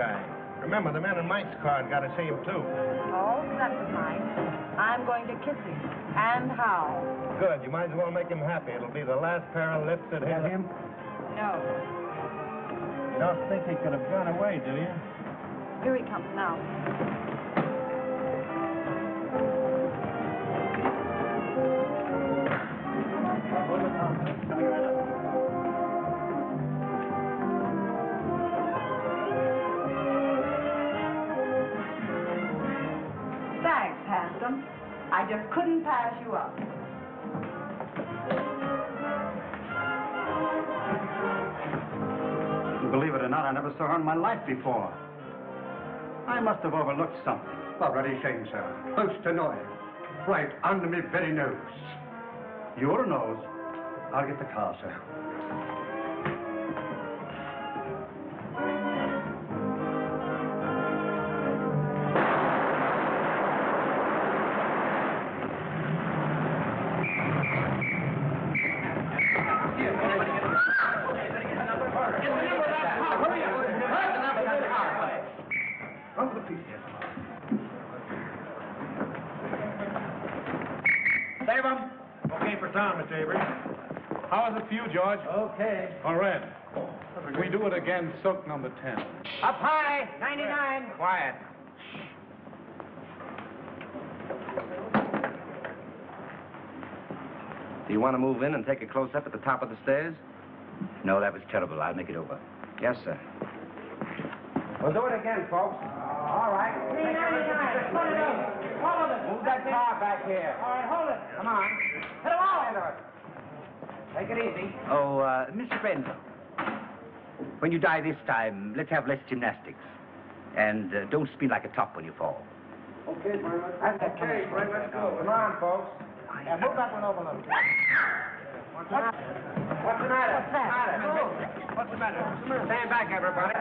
guy? Remember, the man in Mike's car got to see him, too. Oh, that's fine. I'm going to kiss him. And how? Good. You might as well make him happy. It'll be the last pair of lips that hit him. No. You don't think he could have gone away, do you? Here he comes now. Pass you up. Believe it or not, I never saw her in my life before. I must have overlooked something. Already shame, sir. Most annoying. Right under me very nose. Your nose. I'll get the car, sir. Avery. How is it for you, George? Okay. All right. If we do it again, soak number 10. Up high, 99. Quiet. Do you want to move in and take a close up at the top of the stairs? No, that was terrible. I'll make it over. Yes, sir. We'll do it again, folks. Uh, all right. 399. Put it up. Hold it. Move that car back here. All right, hold it. Come on. Hit him out. Take it easy. Oh, uh, Mr. Brent, when you die this time, let's have less gymnastics. And uh, don't spin like a top when you fall. Okay, Brent. That's okay, Brent. Let's go. Come on, folks. Yeah, move that one over a little. What's the matter? What's the matter? What's that? What's the matter? Stand back, everybody.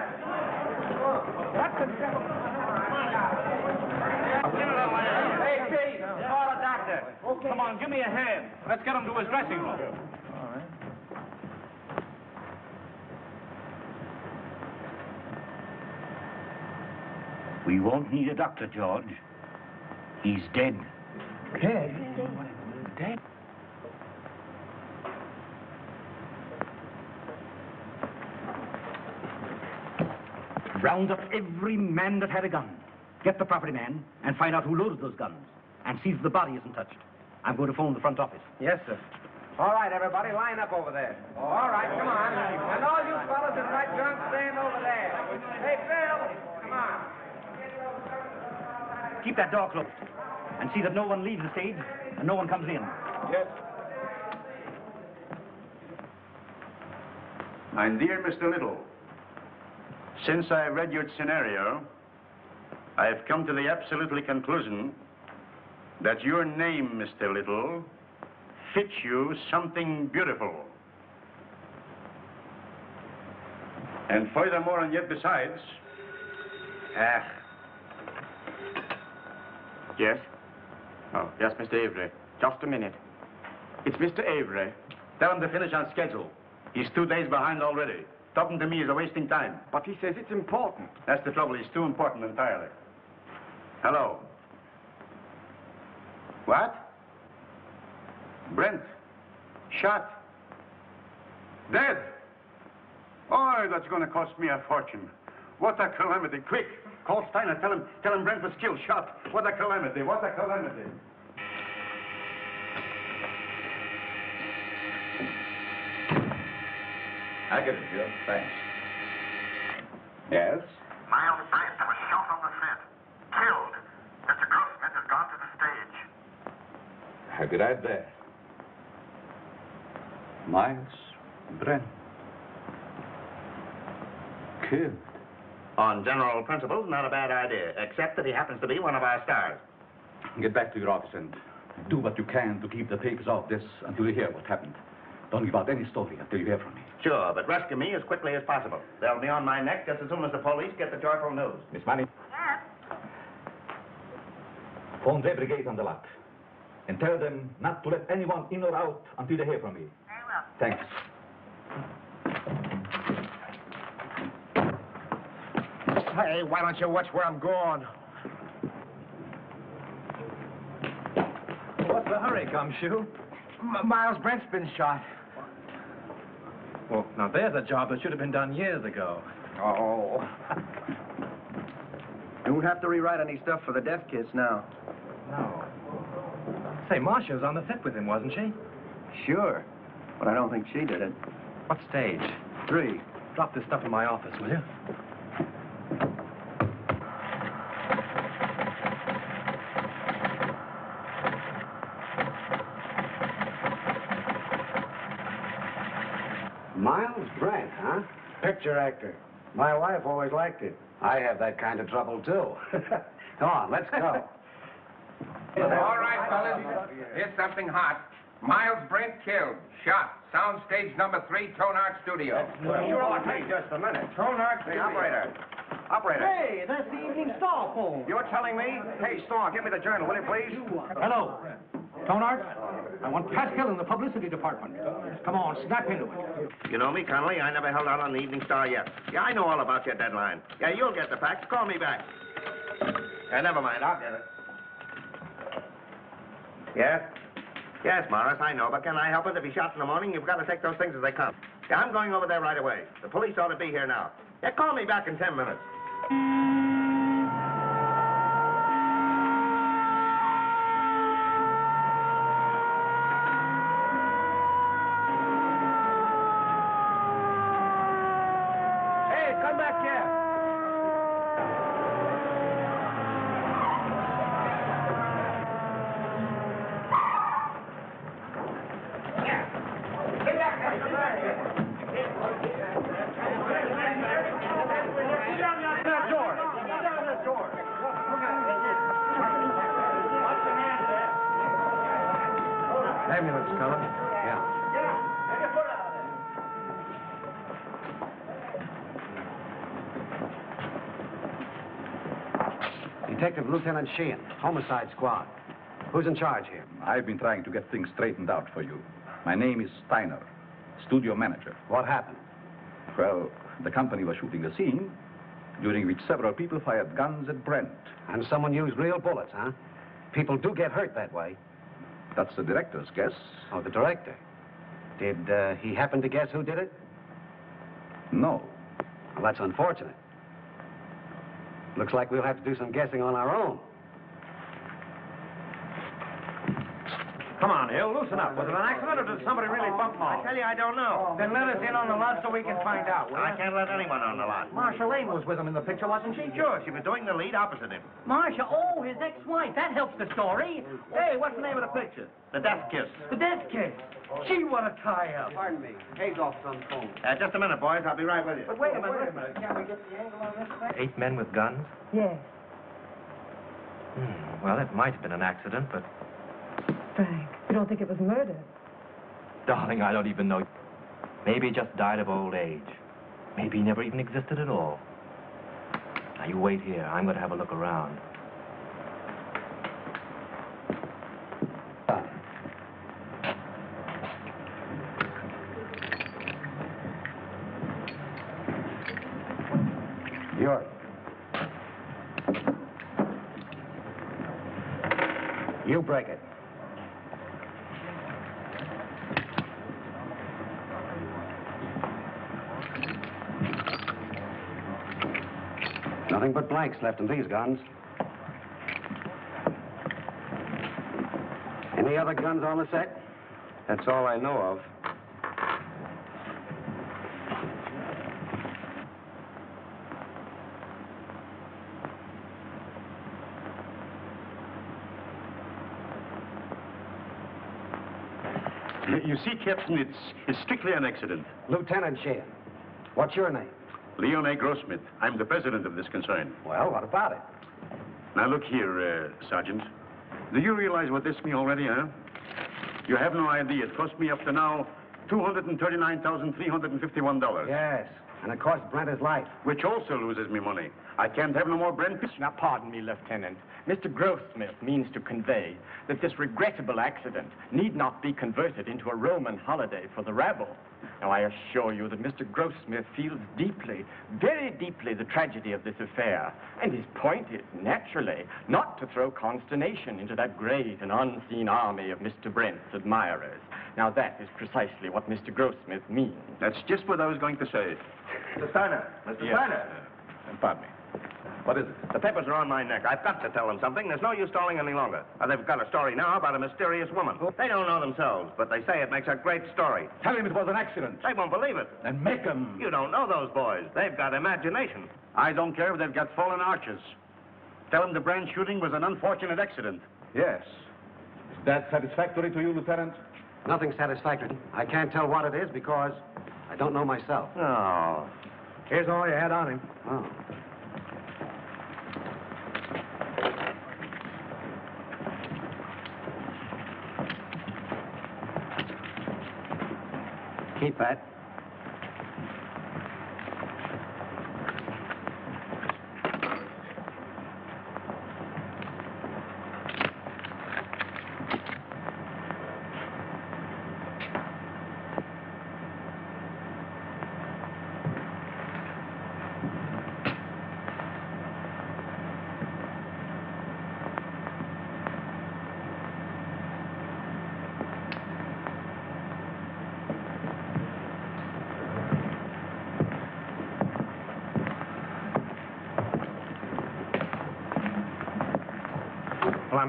What's the trouble? Hey, Chief, call a doctor. Okay. Come on, give me a hand. Let's get him to his dressing room. We won't need a doctor, George. He's dead. Dead? Dead? Round up every man that had a gun. Get the property man and find out who loaded those guns. And see that the body isn't touched. I'm going to phone the front office. Yes, sir. All right, everybody, line up over there. All right, come on. And all you fellas that got drunk, stand over there. Hey, Bill, come on. Keep that door closed. And see that no one leaves the stage and no one comes in. Yes. My dear Mr. Little, since I read your scenario, I have come to the absolutely conclusion that your name, Mr. Little, fits you something beautiful. And furthermore, and yet besides, ah, Yes? Oh, yes, Mr. Avery. Just a minute. It's Mr. Avery. tell him to finish on schedule. He's two days behind already. Talking to me is a wasting time. But he says it's important. That's the trouble. He's too important entirely. Hello. What? Brent. Shot. Dead. Oh, that's going to cost me a fortune. What a calamity. Quick. Call Steiner. Tell him, tell him Brent was killed, shot. What a calamity. What a calamity. I get it, Joe. Thanks. Yes? Miles Brent was shot on the set. Killed. Mr. Grossmith has gone to the stage. I'll be right there. Miles Brent. Killed. On general principles, not a bad idea, except that he happens to be one of our stars. Get back to your office and do what you can to keep the papers off this until you hear what happened. Don't give out any story until you hear from me. Sure, but rescue me as quickly as possible. They'll be on my neck just as soon as the police get the joyful news. Miss Money? Phone the brigade on the lot. And tell them not to let anyone in or out until they hear from me. Very well. Thanks. Hey, why don't you watch where I'm going? What's the hurry, Gumshoe? M- Miles Brent's been shot. Well, now there's a job that should have been done years ago. Oh. You won't have to rewrite any stuff for the death kiss now. No. Say, Marcia was on the set with him, wasn't she? Sure, but I don't think she did it. What stage? Three. Drop this stuff in my office, will you? Miles Brent, huh? Picture actor. My wife always liked it. I have that kind of trouble, too. Come on, let's go. All right, fellas. Here's something hot. Miles Brent killed. Shot. Sound stage number three, Tonart Studio. Sure, take just a minute. Tonart Studio. operator. Operator. Hey, that's the Evening Star phone. You're telling me? Hey, Storr, give me the journal, will you, please? Hello. Tonart, I want Pascal in the publicity department. Come on, snap into it. You know me, Connolly. I never held out on the Evening Star yet. Yeah, I know all about your deadline. Yeah, you'll get the facts. Call me back. Yeah, never mind. I'll get it. Yes? Yes, Morris, I know, but can I help it? If he's shot in the morning, you've got to take those things as they come. Yeah, I'm going over there right away. The police ought to be here now. Yeah, call me back in ten minutes. Hey, come back here. That door. Down that door. Ambulance coming. Yeah. Lieutenant Sheehan, Homicide Squad. Who's in charge here? I've been trying to get things straightened out for you. My name is Steiner, studio manager. What happened? Well, the company was shooting a scene during which several people fired guns at Brent. And someone used real bullets, huh? People do get hurt that way. That's the director's guess. Oh, the director. Did uh, he happen to guess who did it? No. Well, that's unfortunate. Looks like we'll have to do some guessing on our own. Come on, Hill, loosen up. Was it an accident or did somebody really bump I tell you, I don't know. Then let us in on the lot so we can find out, will I ya? can't let anyone on the lot. Marcia Lane was with him in the picture, wasn't she? Sure, she was doing the lead opposite him. Marcia, oh, his ex-wife. That helps the story. Hey, what's the name of the picture? The death kiss. The death kiss. Gee, what a tie-up. Pardon me. Hagoff's on phone. Uh, just a minute, boys. I'll be right with you. But wait a minute, wait a minute. Can we get the angle on this thing? Eight men with guns? Yes, Hmm. Well, it might have been an accident, but, Frank, you don't think it was murder? darling, I don't even know. Maybe he just died of old age. Maybe he never even existed at all. Now, you wait here. I'm going to have a look around. York. You break it. Nothing but blanks left in these guns. Any other guns on the set? That's all I know of. You see, Captain, it's, it's strictly an accident. Lieutenant Sheehan. What's your name? Leon A. Grossmith. I'm the president of this concern. Well, what about it? Now, look here, uh, Sergeant. Do you realize what this means already, huh? You have no idea. It cost me up to now $239,351. Yes, and it cost Brent his life. Which also loses me money. I can't have no more Brent. Now, pardon me, Lieutenant. Mr. Grossmith means to convey that this regrettable accident need not be converted into a Roman holiday for the rabble. Now, I assure you that Mr. Grossmith feels deeply, very deeply, the tragedy of this affair. And his point is, naturally, not to throw consternation into that great and unseen army of Mr. Brent's admirers. Now, that is precisely what Mr. Grossmith means. That's just what I was going to say. Mr. Steiner, Mr. Yes. Steiner. Pardon me. What is it? The papers are on my neck. I've got to tell them something. There's no use stalling any longer. Uh, they've got a story now about a mysterious woman. They don't know themselves, but they say it makes a great story. Tell him it was an accident. They won't believe it. Then make him. You don't know those boys. They've got imagination. I don't care if they've got fallen arches. Tell them the Brand shooting was an unfortunate accident. Yes. Is that satisfactory to you, Lieutenant? Nothing satisfactory. I can't tell what it is because I don't know myself. Oh. Here's all you had on him. Oh. Keep that.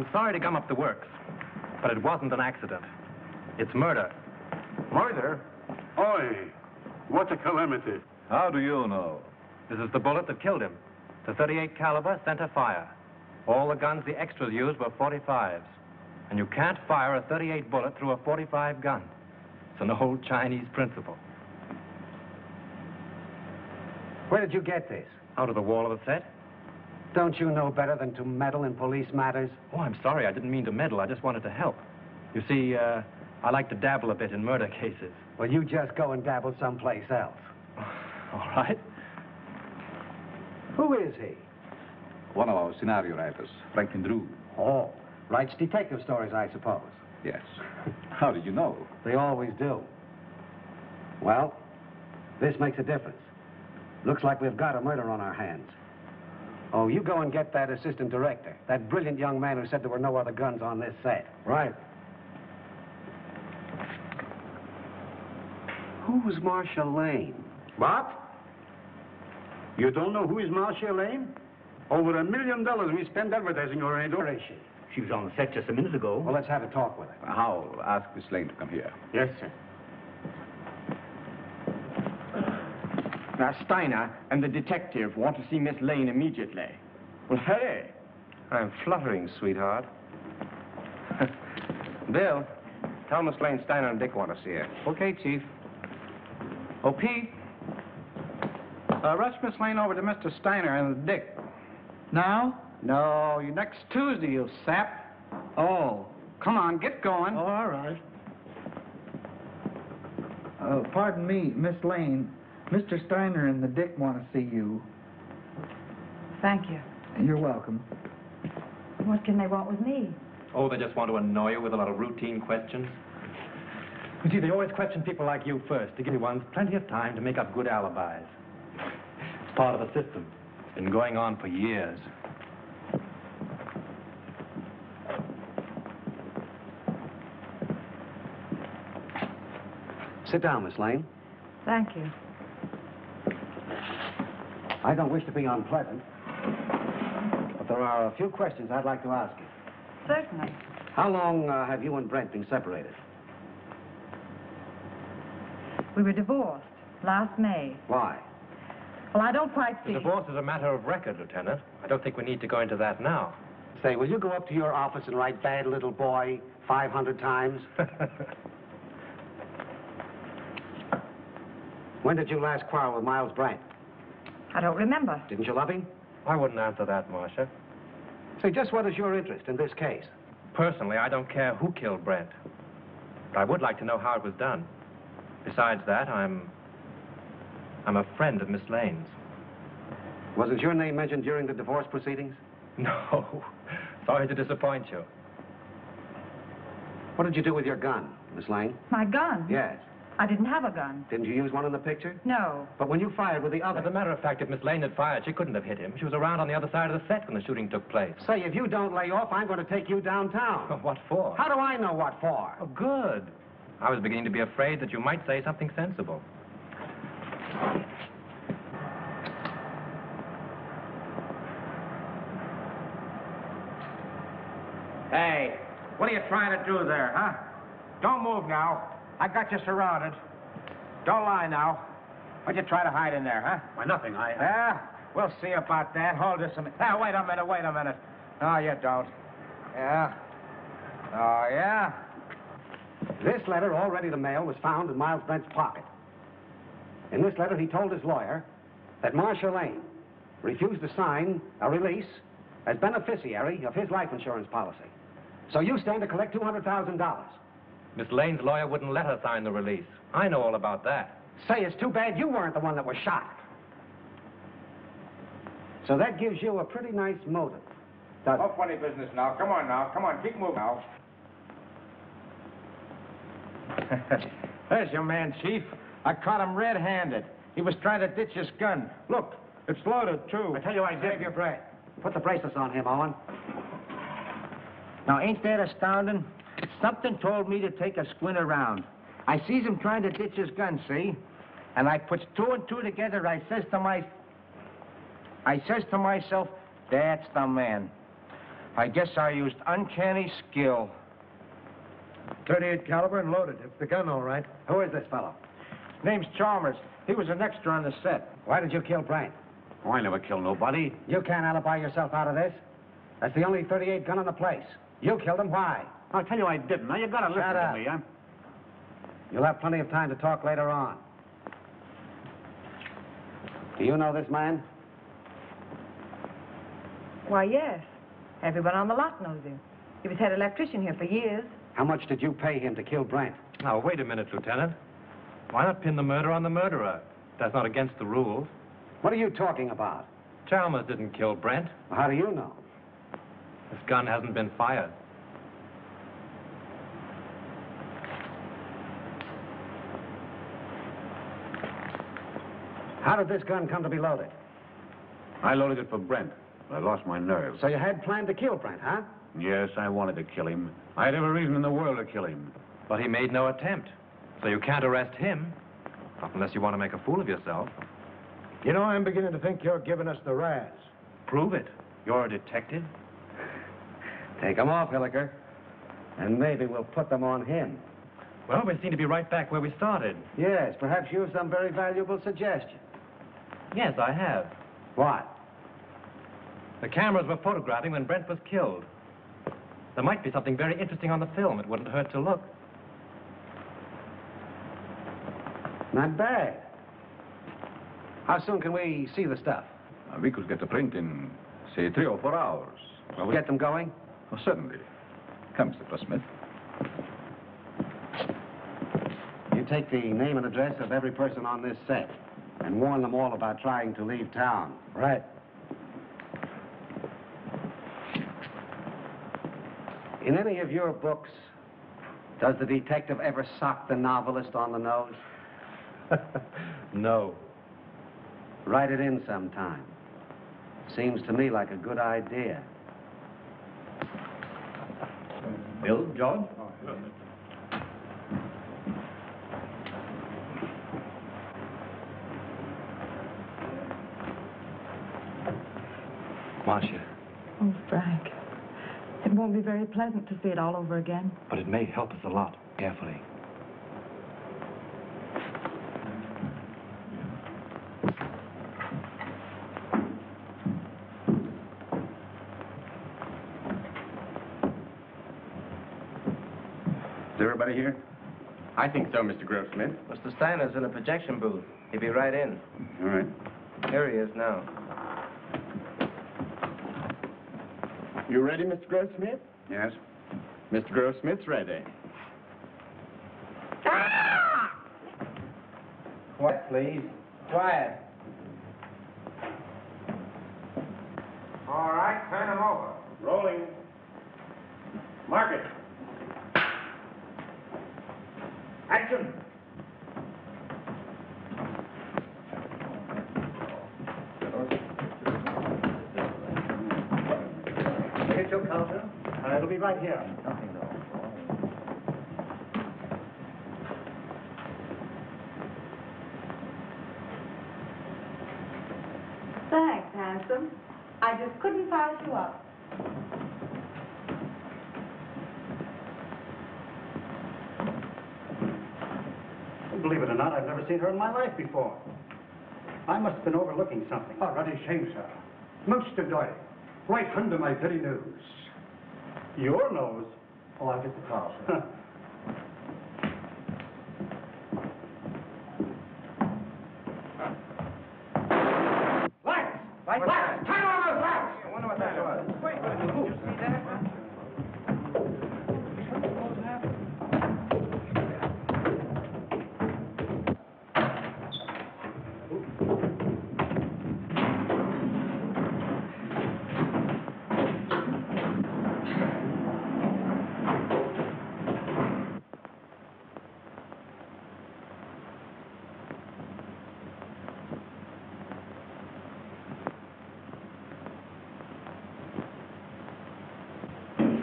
I'm sorry to gum up the works, but it wasn't an accident. It's murder. Murder? Oi, what a calamity. How do you know? This is the bullet that killed him. The 38 caliber center fire. All the guns the extras used were 45s. And you can't fire a 38 bullet through a 45 gun. It's an old Chinese principle. Where did you get this? Out of the wall of the set? Don't you know better than to meddle in police matters? Oh, I'm sorry. I didn't mean to meddle. I just wanted to help. You see, uh, I like to dabble a bit in murder cases. Well, you just go and dabble someplace else. All right. Who is he? One of our scenario writers, Franklin Drew. Oh, writes detective stories, I suppose. Yes. How did you know? They always do. Well, this makes a difference. Looks like we've got a murder on our hands. Oh, you go and get that assistant director, that brilliant young man who said there were no other guns on this set. Right. Who's Marcia Lane? What? You don't know who is Marcia Lane? Over a million dollars we spent advertising her, ain't Where is she? She was on the set just a minute ago. Well, let's have a talk with her. I'll ask Miss Lane to come here. Yes, sir. Now, Steiner and the detective want to see Miss Lane immediately. Well, hurry. I'm fluttering, sweetheart. Bill, tell Miss Lane Steiner and Dick want to see her. Okay, Chief. Oh, Pete. Uh, rush Miss Lane over to Mr. Steiner and Dick. Now? No, you next Tuesday, you sap. Oh. Come on, get going. Oh, all right. Uh, pardon me, Miss Lane. Mr. Steiner and the Dick want to see you. Thank you. You're welcome. What can they want with me? Oh, they just want to annoy you with a lot of routine questions? You see, they always question people like you first to give you ones plenty of time to make up good alibis. It's part of the system. It's been going on for years. Sit down, Miss Lane. Thank you. I don't wish to be unpleasant, but there are a few questions I'd like to ask you. Certainly. How long uh, have you and Brent been separated? We were divorced last May. Why? Well, I don't quite see. The divorce is a matter of record, Lieutenant. I don't think we need to go into that now. Say, will you go up to your office and write bad little boy 500 times? when did you last quarrel with Miles Brent? I don't remember. Didn't you love him? I wouldn't answer that, Marcia. Say, just what is your interest in this case? Personally, I don't care who killed Brent. But I would like to know how it was done. Besides that, I'm... I'm a friend of Miss Lane's. Wasn't your name mentioned during the divorce proceedings? No. Sorry to disappoint you. What did you do with your gun, Miss Lane? My gun? Yes. I didn't have a gun. Didn't you use one in the picture? No. But when you fired with the other... As a matter of fact, if Miss Lane had fired, she couldn't have hit him. She was around on the other side of the set when the shooting took place. Say, if you don't lay off, I'm going to take you downtown. What for? How do I know what for? Oh, good. I was beginning to be afraid that you might say something sensible. Hey, what are you trying to do there, huh? Don't move now. I got you surrounded. Don't lie now. What'd you try to hide in there, huh? Why, nothing. I... Yeah, we'll see about that. Hold this a minute. Now, wait a minute, wait a minute. No, you don't. Yeah? Oh, yeah? This letter, all ready to mail, was found in Miles Brent's pocket. In this letter, he told his lawyer that Marcia Lane refused to sign a release as beneficiary of his life insurance policy. So you stand to collect $200,000. Miss Lane's lawyer wouldn't let her sign the release. I know all about that. Say, it's too bad you weren't the one that was shot. So that gives you a pretty nice motive. doesn't No funny business now. Come on now. Come on, keep moving now. There's your man, Chief. I caught him red-handed. He was trying to ditch his gun. Look, it's loaded, too. I tell you I did. Save your breath. Put the bracelets on him, Owen. Now, ain't that astounding? Something told me to take a squint around. I sees him trying to ditch his gun, see? And I puts two and two together. I says to my... I says to myself, that's the man. I guess I used uncanny skill. 38 caliber and loaded. It's the gun, all right. Who is this fellow? Name's Chalmers. He was an extra on the set. Why did you kill Brent? Oh, I never killed nobody. You can't alibi yourself out of this. That's the only 38 gun in the place. You killed him. Why? I'll tell you I didn't. Now, you've gotta listen Shut to up. me. I'm... You'll have plenty of time to talk later on. Do you know this man? Why, yes. Everyone on the lot knows him. He was head electrician here for years. How much did you pay him to kill Brent? Now, wait a minute, Lieutenant. Why not pin the murder on the murderer? That's not against the rules. What are you talking about? Chalmers didn't kill Brent. How do you know? This gun hasn't been fired. How did this gun come to be loaded? I loaded it for Brent. but I lost my nerve. So you had planned to kill Brent, huh? Yes, I wanted to kill him. I had every reason in the world to kill him. But he made no attempt. So you can't arrest him. Not unless you want to make a fool of yourself. You know, I'm beginning to think you're giving us the razz. Prove it. You're a detective. Take them off, Hilliker. And maybe we'll put them on him. Well, we seem to be right back where we started. Yes, perhaps you have some very valuable suggestion. Yes, I have. What? The cameras were photographing when Brent was killed. There might be something very interesting on the film. It wouldn't hurt to look. Not bad. How soon can we see the stuff? Uh, we could get the print in, say, three or four hours. Well, we- Get them going? Oh, certainly. Come, Mr. Smith. You take the name and address of every person on this set and warn them all about trying to leave town. Right. In any of your books, does the detective ever sock the novelist on the nose? no. Write it in sometime. Seems to me like a good idea. Bill, George? Marcia, Oh, Frank. It won't be very pleasant to see it all over again. but it may help us a lot. Carefully. Is everybody here? I think so, Mr. Grossmith. Mr. Steiner's in a projection booth. He'll be right in. All right. Here he is now. You ready, Mr. Grossmith? Yes? Mr. Grossmith's ready. Ah! Quiet, please. Quiet. All right, turn them over. Rolling. Mark it. Action. your counter? Uh, it'll be right here. Nothing, though. Thanks, handsome. I just couldn't pass you up. Believe it or not, I've never seen her in my life before. I must have been overlooking something. Oh, a shame, sir. Most annoying. Right under my very nose. Your nose? Oh, I'll get the car, sir.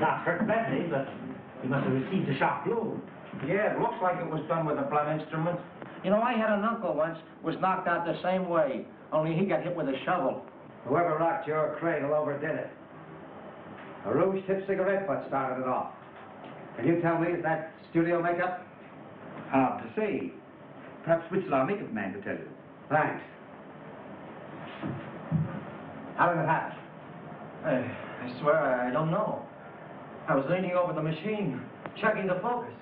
Not hurt badly, but he must have received a sharp blow. Yeah, it looks like it was done with a blunt instrument. You know, I had an uncle once, was knocked out the same way, only he got hit with a shovel. Whoever rocked your cradle overdid it. A rouge tip cigarette butt started it off. Can you tell me, is that studio makeup? Hard to say. Perhaps Witzel, our makeup man, could tell you. Thanks. How did it happen? I, I swear I don't know. I was leaning over the machine, checking the focus.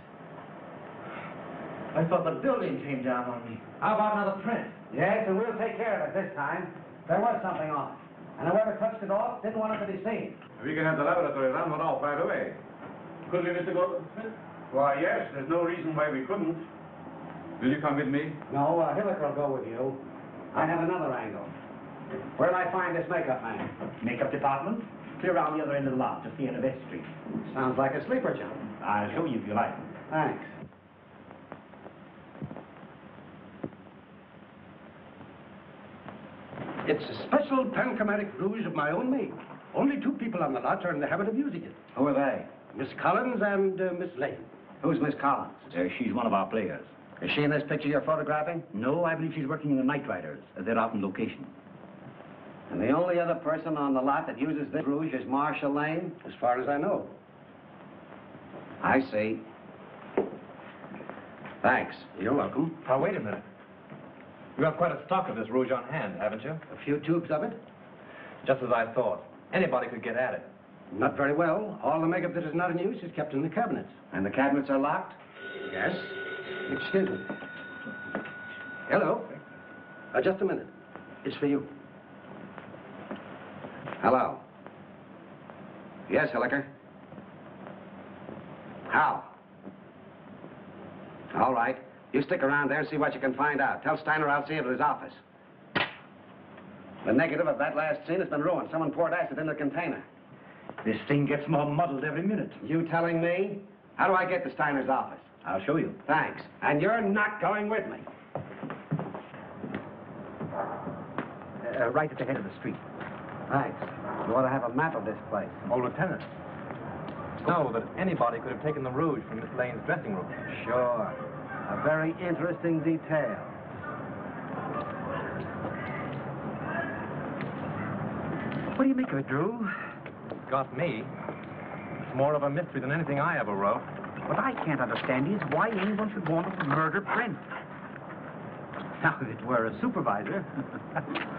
I thought the building came down on me. How about another print? Yes, and we'll take care of it this time. There was something on it. And whoever touched it off didn't want it to be seen. We can have the laboratory run one off right away. Could we, Mr. Gordon? Why, yes. There's no reason why we couldn't. Will you come with me? No, uh, Hilliker will go with you. I have another angle. Where'll I find this makeup man? Makeup department? Clear around the other end of the lot, just the end of S Street. Sounds like a sleeper job. I'll show you if you like. Thanks. It's a special panchromatic rouge of my own make. Only two people on the lot are in the habit of using it. Who are they? Miss Collins and uh, Miss Lane. Who's Miss Collins? Uh, she's one of our players. Is she in this picture you're photographing? No, I believe she's working in the Night Riders. They're out on location. And the only other person on the lot that uses this rouge is Marcia Lane? As far as I know. I see. Thanks. You're welcome. Now, wait a minute. You have quite a stock of this rouge on hand, haven't you? A few tubes of it? Just as I thought. Anybody could get at it. Not very well. All the makeup that is not in use is kept in the cabinets. And the cabinets are locked? Yes. Excuse me. Hello. Uh, just a minute. It's for you. Hello. Yes, Hilliker. How? All right. You stick around there and see what you can find out. Tell Steiner I'll see you at his office. The negative of that last scene has been ruined. Someone poured acid in the container. This thing gets more muddled every minute. You telling me? How do I get to Steiner's office? I'll show you. Thanks. And you're not going with me. Uh, right at the head of the street. Thanks. You ought to have a map of this place. Oh, Lieutenant. Know that anybody could have taken the rouge from Miss Lane's dressing room. Sure. A very interesting detail. What do you make of it, Drew? Got me. It's more of a mystery than anything I ever wrote. What I can't understand is why anyone should want to murder Prince. Now, if it were a supervisor.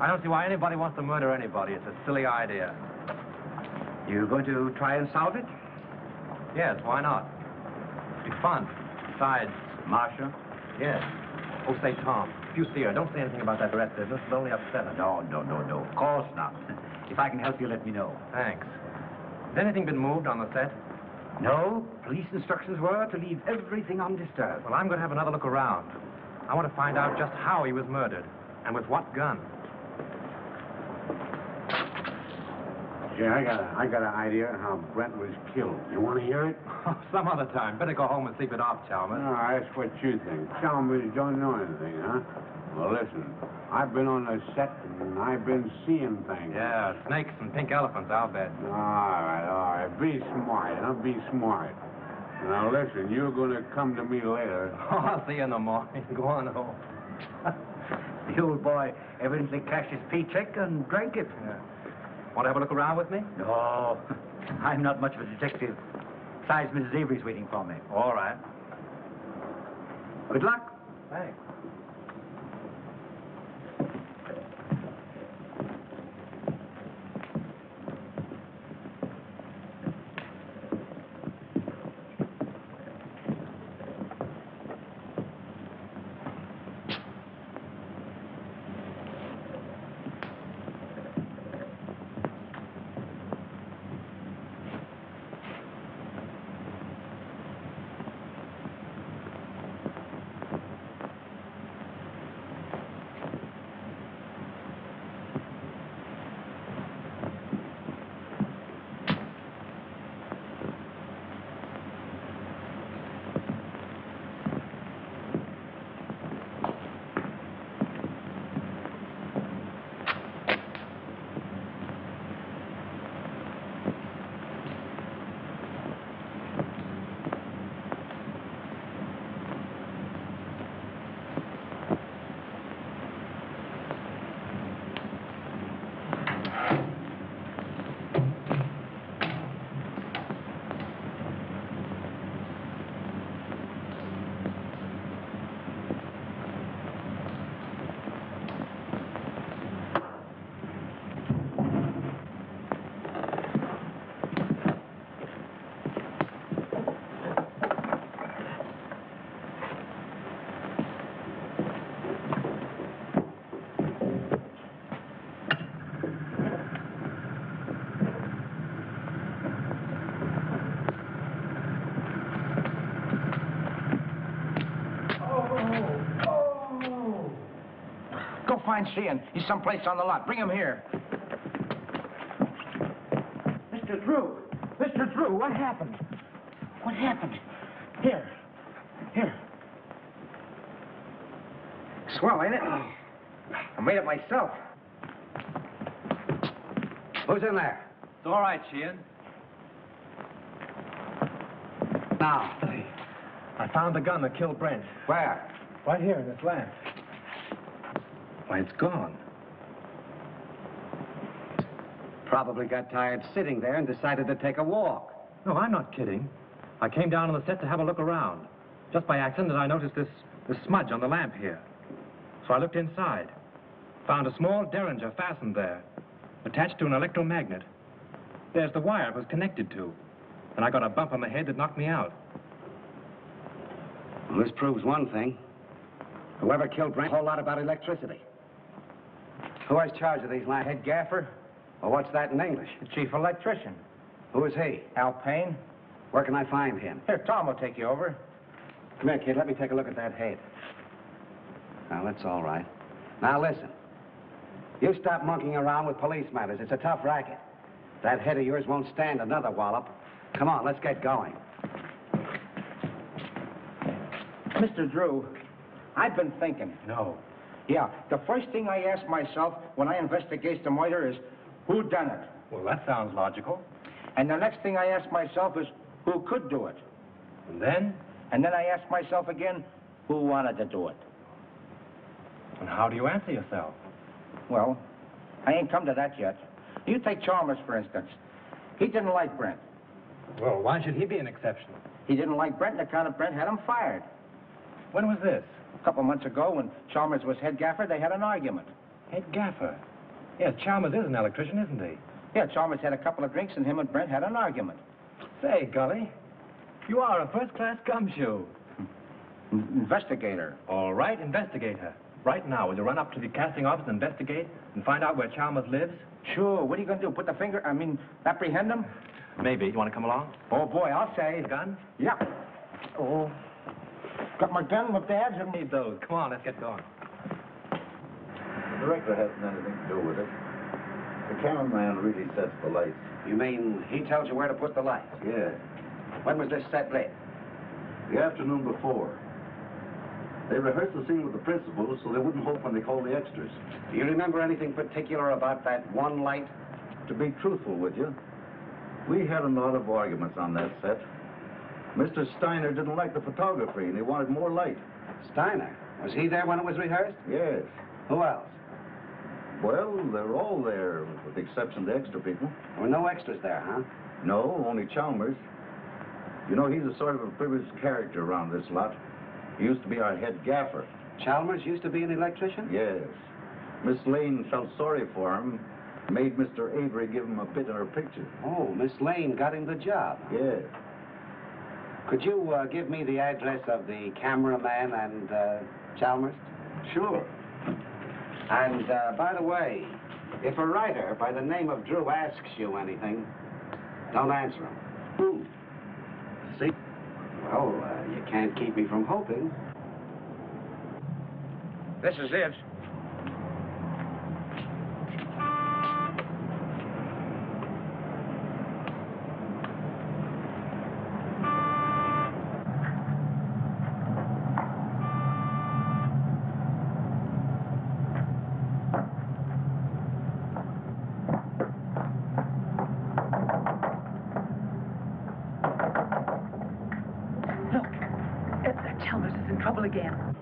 I don't see why anybody wants to murder anybody. It's a silly idea. you going to try and solve it? Yes, why not? It'd be fun. Besides, Marcia? yes. Oh, say, Tom, if you see her, don't say anything about that rat business. It'll only upset her. No, no, no, no. Of course not. If I can help you, let me know. Thanks. Has anything been moved on the set? No, police instructions were to leave everything undisturbed. Well, I'm going to have another look around. I want to find out just how he was murdered and with what gun. Yeah, I got, a, I got an idea how Brent was killed. You want to hear it? Some other time. Better go home and sleep it off, Chalmers. No, that's what you think. Chalmers don't know anything, huh? Well, listen, I've been on the set and I've been seeing things. Yeah, snakes and pink elephants, I'll bet. All right, all right. Be smart, huh? Be smart. Now, listen, you're going to come to me later. Oh, I'll see you in the morning. Go on home. The old boy evidently cashed his paycheck and drank it. Want to have a look around with me? No, I'm not much of a detective. Besides, Mrs. Avery's waiting for me. All right. Good luck. Thanks. Go find Sheehan. He's someplace on the lot. Bring him here. Mr. Drew. Mr. Drew, what happened? What happened? Here. Here. Swell, ain't it? I made it myself. Who's in there? It's all right, Sheehan. Now. I found the gun that killed Brent. Where? Right here in this lamp. Why, it's gone. Probably got tired sitting there and decided to take a walk. No, I'm not kidding. I came down on the set to have a look around. Just by accident, I noticed this, this smudge on the lamp here. So I looked inside. Found a small derringer fastened there, attached to an electromagnet. There's the wire it was connected to. And I got a bump on the head that knocked me out. Well, this proves one thing. Whoever killed Brent, a whole lot about electricity. Who has charge of these lamps? Head gaffer? Or what's that in English? The chief electrician. Who is he? Al Payne. Where can I find him? Here, Tom will take you over. Come here, kid. Let me take a look at that head. Now, that's all right. Now, listen. You stop monkeying around with police matters. It's a tough racket. That head of yours won't stand another wallop. Come on, let's get going. Mr. Drew, I've been thinking. No. Yeah, the first thing I ask myself when I investigate the murder is, who done it? Well, that sounds logical. And the next thing I ask myself is, who could do it? And then? And then I ask myself again, who wanted to do it? And how do you answer yourself? Well, I ain't come to that yet. You take Chalmers, for instance. He didn't like Brent. Well, why should he be an exception? He didn't like Brent, the account of Brent had him fired. When was this? A couple months ago, when Chalmers was head gaffer, they had an argument. Head gaffer? Yes, Chalmers is an electrician, isn't he? Yeah, Chalmers had a couple of drinks, and him and Brent had an argument. Say, Gully, you are a first-class gumshoe. Hmm. Investigator. All right, investigator. Right now, will you run up to the casting office and investigate and find out where Chalmers lives? Sure. What are you going to do? Put the finger, I mean, apprehend him? Maybe. You want to come along? Oh, boy, I'll say. Gun? Yeah. Oh. Got my gun with Dad's and... Need those. Come on, let's get going. The director hasn't anything to do with it. The cameraman really sets the lights. You mean he tells you where to put the lights? Yeah. When was this set lit? The afternoon before. They rehearsed the scene with the principals so they wouldn't hope when they called the extras. Do you remember anything particular about that one light? To be truthful with you, we had a lot of arguments on that set. Mr. Steiner didn't like the photography and he wanted more light. Steiner? Was he there when it was rehearsed? Yes. Who else? Well, they're all there, with the exception of the extra people. There were no extras there, huh? No, only Chalmers. You know, he's a sort of a privileged character around this lot. He used to be our head gaffer. Chalmers used to be an electrician? Yes. Miss Lane felt sorry for him, made Mr. Avery give him a bit in her picture. Oh, Miss Lane got him the job. Yes. Could you uh, give me the address of the cameraman and uh, Chalmers? Sure. And uh, by the way, if a writer by the name of Drew asks you anything, don't answer him. Who? See? Well, uh, you can't keep me from hoping. This is it. Look, uh, uh, Chalmers is in trouble again.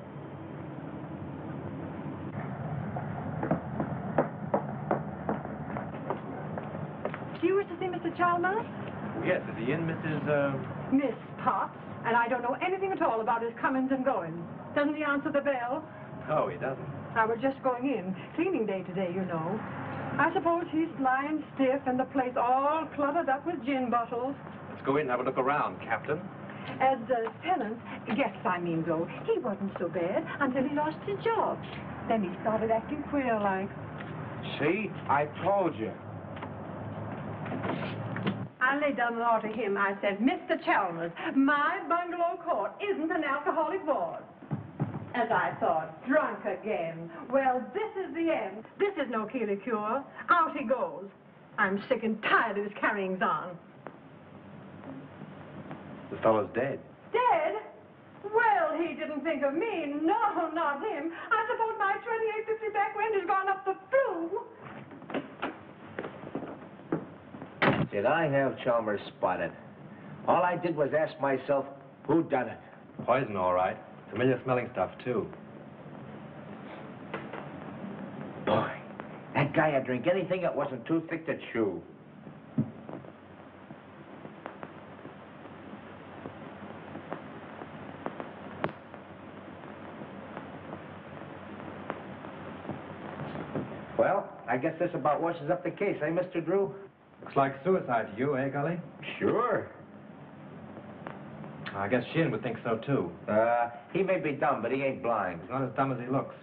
Do you wish to see Mr. Chalmers? Yes, is he in, Mrs. Uh... Miss Potts. And I don't know anything at all about his comings and goings. Doesn't he answer the bell? No, he doesn't. I was just going in. Cleaning day today, you know. I suppose he's lying stiff and the place all cluttered up with gin bottles. Let's go in and have a look around, Captain. As uh, tenant, guests I mean though, he wasn't so bad until he lost his job. Then he started acting queer like. See? I told you. I laid down the law to him. I said, Mr. Chalmers, my bungalow court isn't an alcoholic ward. As I thought, drunk again. Well, this is the end. This is no Keeley cure. Out he goes. I'm sick and tired of his carryings on. The fellow's dead. Dead? Well, he didn't think of me. No, not him. I suppose my 2850 back rent has gone up the flue. Did I have Chalmers spotted? All I did was ask myself, who done it? Poison, all right. Familiar smelling stuff, too. Boy, that guy'd drink anything that wasn't too thick to chew. Well, I guess this about washes up the case, eh, Mr. Drew? Looks like suicide to you, eh, Gully? Sure. I guess Sheehan would think so, too. Uh, he may be dumb, but he ain't blind. He's not as dumb as he looks.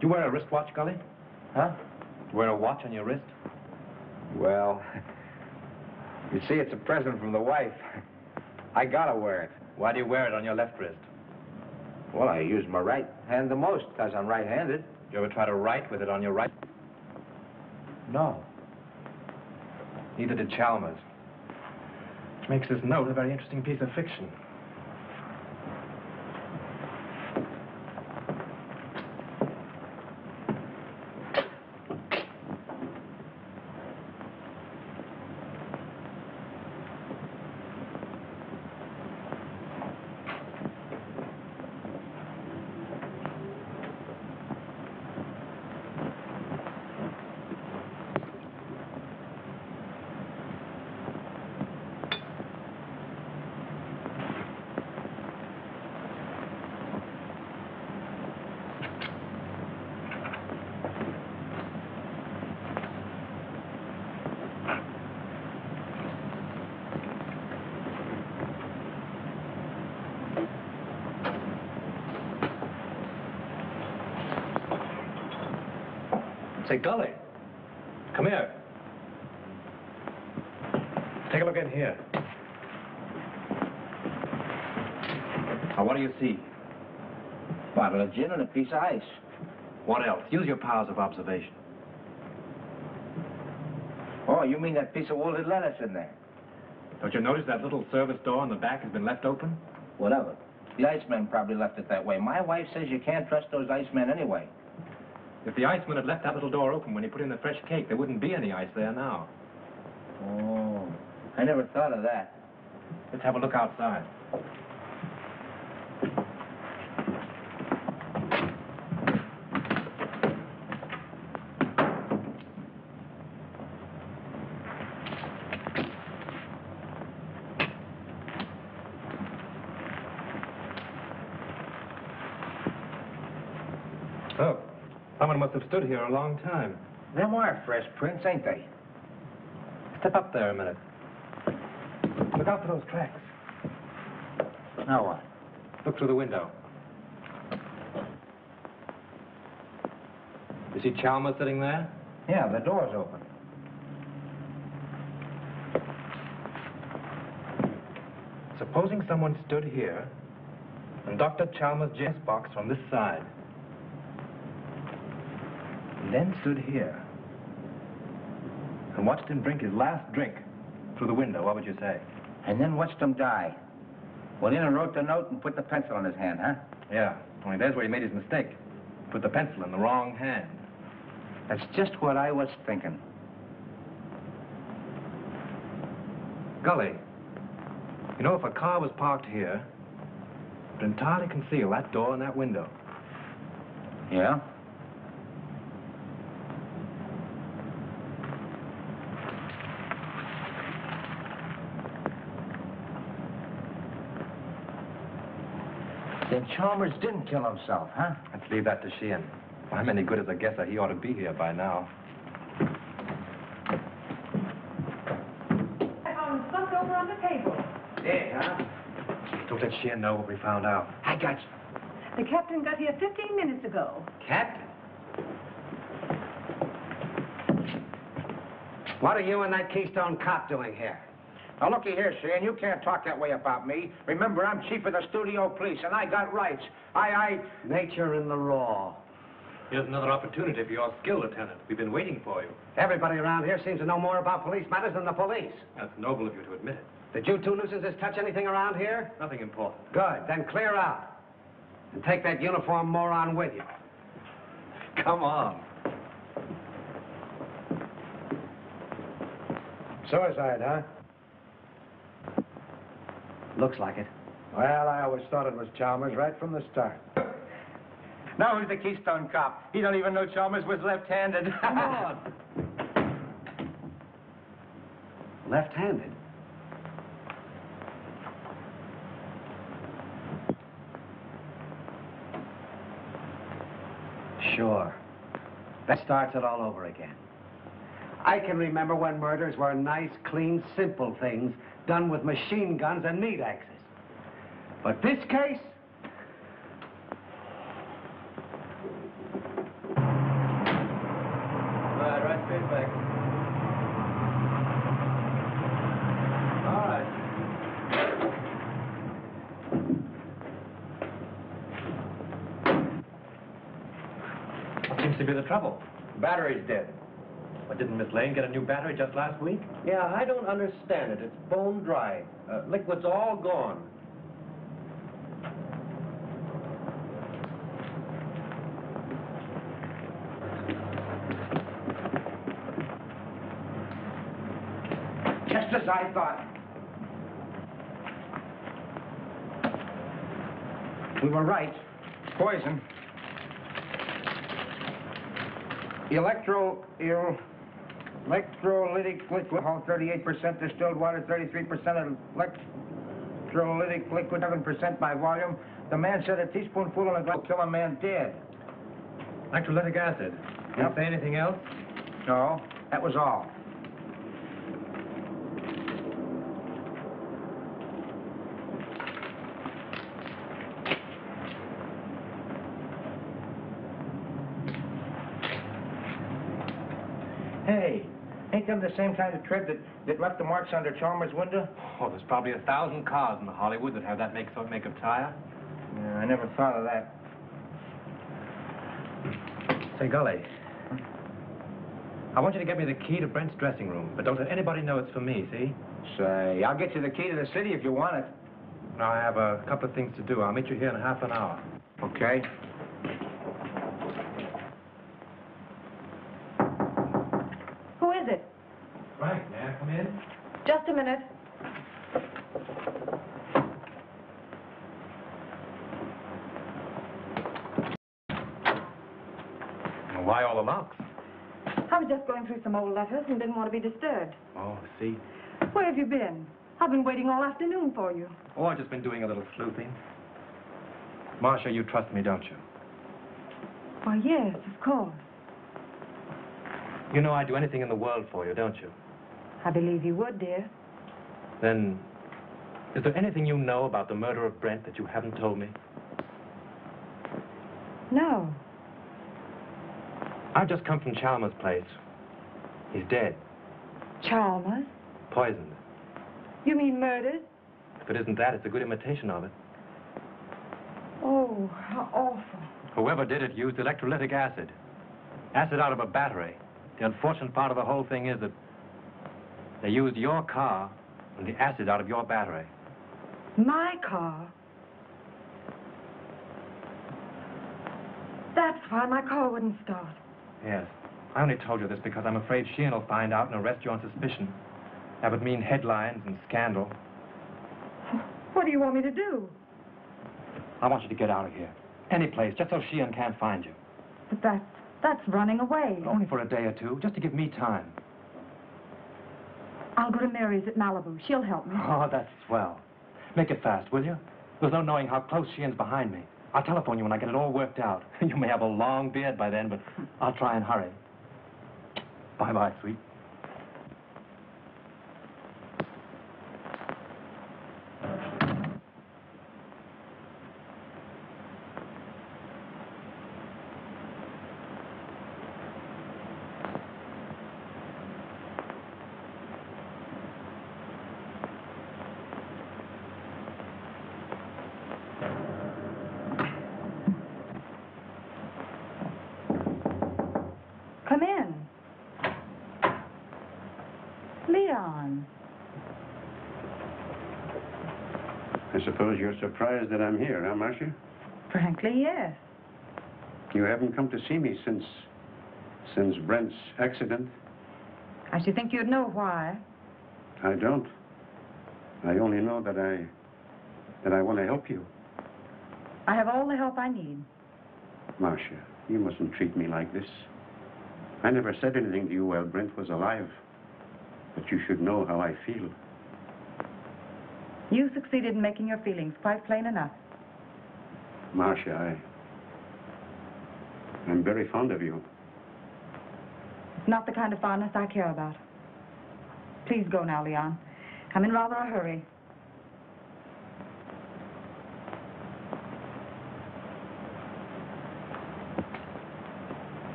Do you wear a wristwatch, Gully? Huh? You wear a watch on your wrist? Well, you see, it's a present from the wife. I gotta wear it. Why do you wear it on your left wrist? Well, I use my right hand the most, because I'm right-handed. You ever try to write with it on your right? No. Neither did Chalmers. Which makes this note a very interesting piece of fiction. Say, Gully, come here. Take a look in here. Now, what do you see? Bottle of gin and a piece of ice. What else? Use your powers of observation. Oh, you mean that piece of wilted lettuce in there? Don't you notice that little service door in the back has been left open? Whatever. The Iceman probably left it that way. My wife says you can't trust those Icemen anyway. If the iceman had left that little door open when he put in the fresh cake, there wouldn't be any ice there now. Oh, I never thought of that. Let's have a look outside. Oh, someone must have stood here a long time. Them are fresh prints, ain't they? Step up there a minute. Look out for those tracks. Now what? Look through the window. You see Chalmers sitting there? Yeah, the door's open. Supposing someone stood here and Dr. Chalmers' James box from this side. Then stood here and watched him drink his last drink through the window, what would you say? And then watched him die. Well, in and wrote the note and put the pencil in his hand, huh? Yeah, only there's where he made his mistake. Put the pencil in the wrong hand. That's just what I was thinking. Gully, you know, if a car was parked here, it would entirely conceal that door and that window. Yeah? Then Chalmers didn't kill himself, huh? Let's leave that to Sheehan. If I'm any good as a guesser, he ought to be here by now. I found stuff over on the table. Yeah, huh? Don't let Sheehan know what we found out. I got you. The captain got here 15 minutes ago. Captain? What are you and that Keystone cop doing here? Now, looky here, Sheehan, you can't talk that way about me. Remember, I'm chief of the studio police, and I got rights. I, I... Nature in the raw. Here's another opportunity for your skill, Lieutenant. We've been waiting for you. Everybody around here seems to know more about police matters than the police. That's noble of you to admit it. Did you two nuisances touch anything around here? Nothing important. Good. Then clear out. And take that uniform moron with you. Come on. Suicide, huh? Looks like it. Well, I always thought it was Chalmers right from the start. Now who's the Keystone cop? He don't even know Chalmers was left-handed. Come on. Left-handed? Sure. That starts it all over again. I can remember when murders were nice, clean, simple things done with machine guns and meat axes. But this case? Right, right, straight back. All right. What seems to be the trouble? Battery's dead. But didn't Miss Lane get a new battery just last week? Yeah, I don't understand it. It's bone dry. Uh, liquid's all gone. Just as I thought. We were right. Poison. Electro... El, electrolytic liquid, all 38% distilled water, 33% electrolytic liquid, 7% by volume. The man said a teaspoonful in a glass will kill a man dead. Electrolytic acid. Did Yep. you say anything else? No, that was all. Hey, ain't the same kind of tread that, that left the marks under Chalmers' window? Oh, there's probably a thousand cars in Hollywood that have that make, make of tire. Yeah, I never thought of that. Say, Gully. I want you to get me the key to Brent's dressing room, but don't let anybody know it's for me, see? Say, I'll get you the key to the city if you want it. Now, I have a couple of things to do. I'll meet you here in half an hour. Okay. Who is it? Frank, may I come in? Just a minute. Why all the locks? I was just going through some old letters and didn't want to be disturbed. Oh, see? Where have you been? I've been waiting all afternoon for you. Oh, I've just been doing a little sleuthing. Marcia, you trust me, don't you? Why, yes, of course. You know I'd do anything in the world for you, don't you? I believe you would, dear. Then, is there anything you know about the murder of Brent that you haven't told me? No. I've just come from Chalmers' place. He's dead, Chalmers? poisoned. You mean murdered? If it isn't that, it's a good imitation of it. Oh, how awful. Whoever did it used electrolytic acid. Acid out of a battery. The unfortunate part of the whole thing is that they used your car and the acid out of your battery. My car? That's why my car wouldn't start. Yes. I only told you this because I'm afraid Sheehan will find out and arrest you on suspicion. That would mean headlines and scandal. What do you want me to do? I want you to get out of here. Any place, just so Sheehan can't find you. But that's, that's running away. Only for a day or two, just to give me time. I'll go to Mary's at Malibu. She'll help me. Oh, that's swell. Make it fast, will you? There's no knowing how close she is behind me. I'll telephone you when I get it all worked out. You may have a long beard by then, but I'll try and hurry. Bye-bye, sweet. Come in. Leon. I suppose you're surprised that I'm here, huh, Marcia? Frankly, yes. You haven't come to see me since... since Brent's accident? I should think you'd know why. I don't. I only know that I... that I want to help you. I have all the help I need. Marcia, you mustn't treat me like this. I never said anything to you while Brent was alive. But you should know how I feel. You succeeded in making your feelings quite plain enough. Marcia, I... I'm very fond of you. It's not the kind of fondness I care about. Please go now, Leon. I'm in rather a hurry.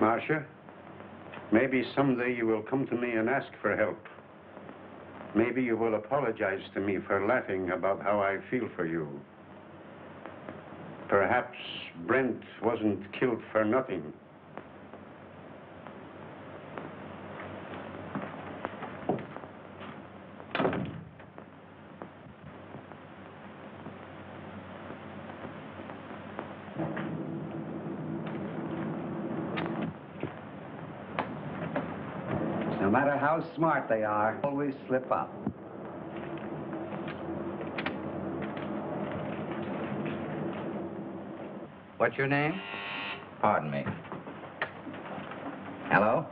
Marcia, maybe someday you will come to me and ask for help. Maybe you will apologize to me for laughing about how I feel for you. Perhaps Brent wasn't killed for nothing. No matter how smart they are, always slip up. What's your name? Pardon me. Hello?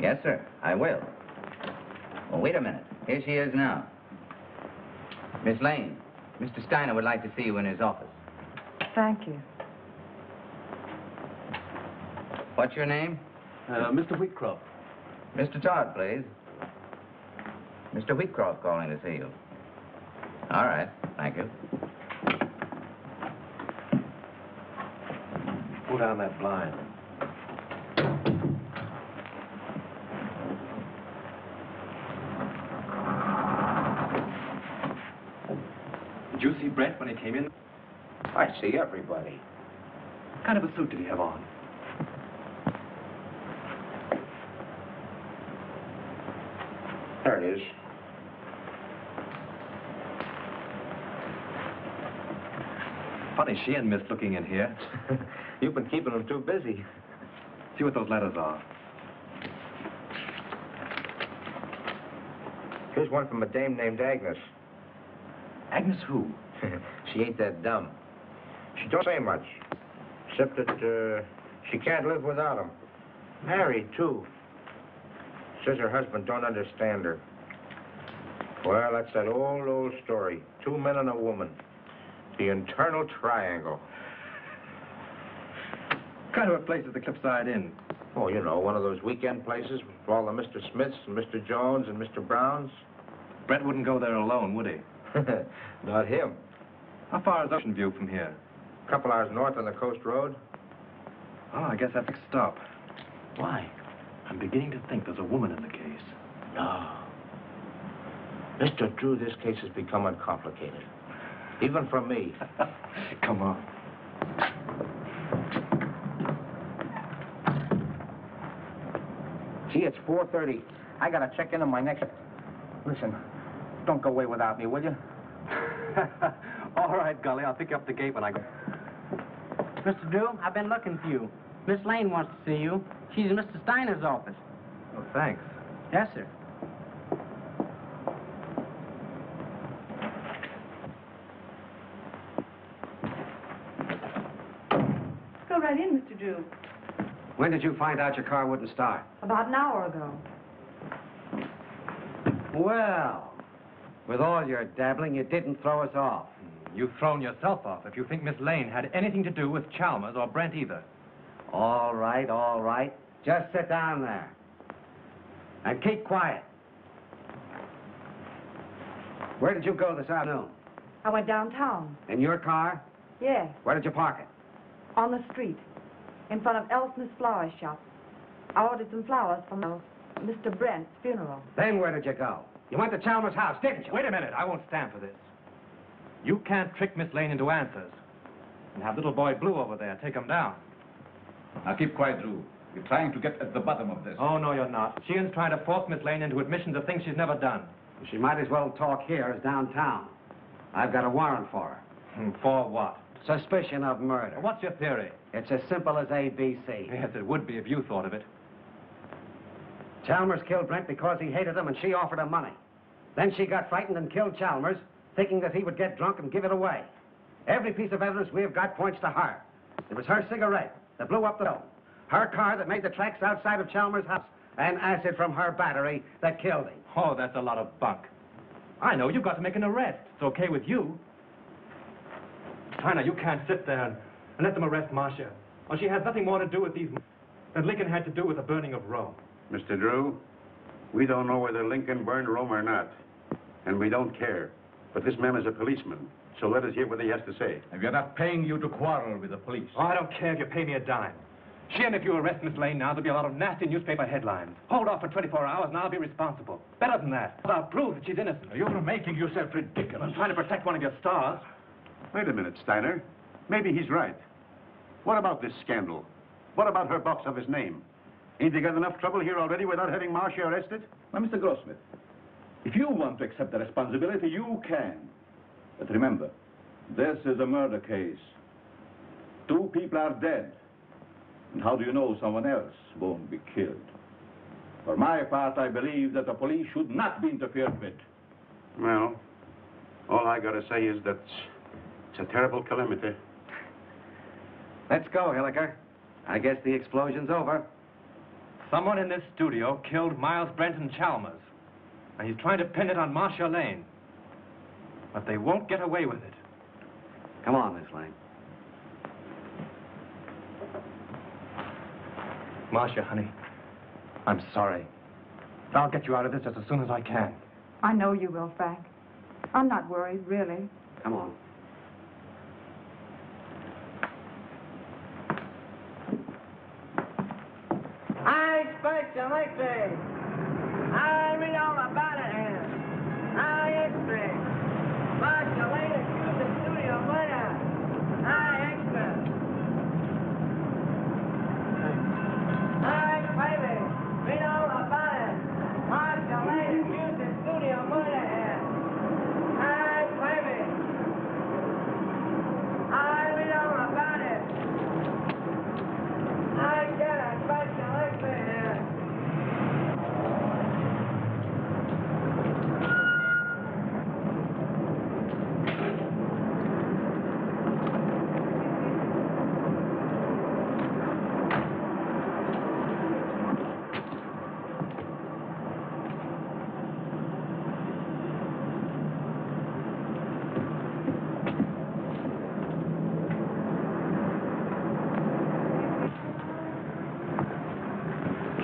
Yes, sir, I will. Well, wait a minute. Here she is now. Miss Lane, Mr. Steiner would like to see you in his office. Thank you. What's your name? Uh, Mr. Whitcroft. Mr. Todd, please. Mr. Wheatcroft calling to see you. All right, thank you. Pull down that blind. Did you see Brent when he came in? I see everybody. What kind of a suit did he have on? There it is. Funny and Miss looking in here. You've been keeping them too busy. See what those letters are. Here's one from a dame named Agnes. Agnes who? she ain't that dumb. She don't say much, except that uh, she can't live without him. Married, too. Says her husband don't understand her. Well, that's that old, old story. Two men and a woman. The internal triangle. What kind of a place is the Cliffside Inn? Oh, you know, one of those weekend places with all the Mr. Smiths and Mr. Jones and Mr. Browns. Brent wouldn't go there alone, would he? Not him. How far is Ocean View from here? A couple hours north on the coast road. Oh, I guess that's a stop. Why? I'm beginning to think there's a woman in the case. No. Mr. Drew, this case has become uncomplicated. Even from me. Come on. Gee, it's 4.30. I gotta check in on my next... Listen, don't go away without me, will you? All right, Gully. I'll pick you up the gate when I go. Mr. Drew, I've been looking for you. Miss Lane wants to see you. She's in Mr. Steiner's office. Oh, thanks. Yes, sir. Go right in, Mr. Drew. When did you find out your car wouldn't start? About an hour ago. Well, with all your dabbling, you didn't throw us off. You've thrown yourself off if you think Miss Lane had anything to do with Chalmers or Brent either. All right, all right. Just sit down there. And keep quiet. Where did you go this afternoon? I went downtown. In your car? Yes, Where did you park it? on the street, in front of Elsmith's flower shop. I ordered some flowers for Mr. Brent's funeral. Then where did you go? You went to Chalmers' house, didn't you? Wait a minute. I won't stand for this. You can't trick Miss Lane into answers. And have little boy Blue over there take him down. Now keep quiet, Drew. We're trying to get at the bottom of this. Oh, no, you're not. Sheehan's trying to force Miss Lane into admissions of things she's never done. She might as well talk here as downtown. I've got a warrant for her. Hmm, For what? Suspicion of murder. What's your theory? It's as simple as ABC. Yes, it would be if you thought of it. Chalmers killed Brent because he hated him and she offered him money. Then she got frightened and killed Chalmers, thinking that he would get drunk and give it away. Every piece of evidence we have got points to her. It was her cigarette that blew up the dome, her car that made the tracks outside of Chalmers' house, and acid from her battery that killed him. Oh, that's a lot of bunk. I know. You've got to make an arrest. It's okay with you. China, you can't sit there and, and let them arrest Marcia. Well, she has nothing more to do with these than Lincoln had to do with the burning of Rome. Mr. Drew, we don't know whether Lincoln burned Rome or not. And we don't care. But this man is a policeman. So let us hear what he has to say. And we are not paying you to quarrel with the police. Oh, I don't care if you pay me a dime. Sheehan, if you arrest Miss Lane now, there'll be a lot of nasty newspaper headlines. Hold off for 24 hours and I'll be responsible. Better than that. I'll prove that she's innocent. You're making yourself ridiculous. I'm trying to protect one of your stars. Wait a minute, Steiner. Maybe he's right. What about this scandal? What about her box of his name? Ain't he got enough trouble here already without having Marcia arrested? Now, Mr. Grossmith, if you want to accept the responsibility, you can. But remember, this is a murder case. Two people are dead. And how do you know someone else won't be killed? For my part, I believe that the police should not be interfered with. Well, all I gotta say is that it's a terrible calamity. Let's go, Hilliker. I guess the explosion's over. Someone in this studio killed Miles Brenton Chalmers. And he's trying to pin it on Marcia Lane. But they won't get away with it. Come on, Miss Lane. Marcia, honey, I'm sorry. I'll get you out of this just as soon as I can. I know you will, Frank. I'm not worried, really. Come on. I expect you like this. I read all about it here. I expect. Marcia Lane accused the studio murder. I expect. I baby. Read all about it. Marcia Lane accused the studio murder here. I baby. I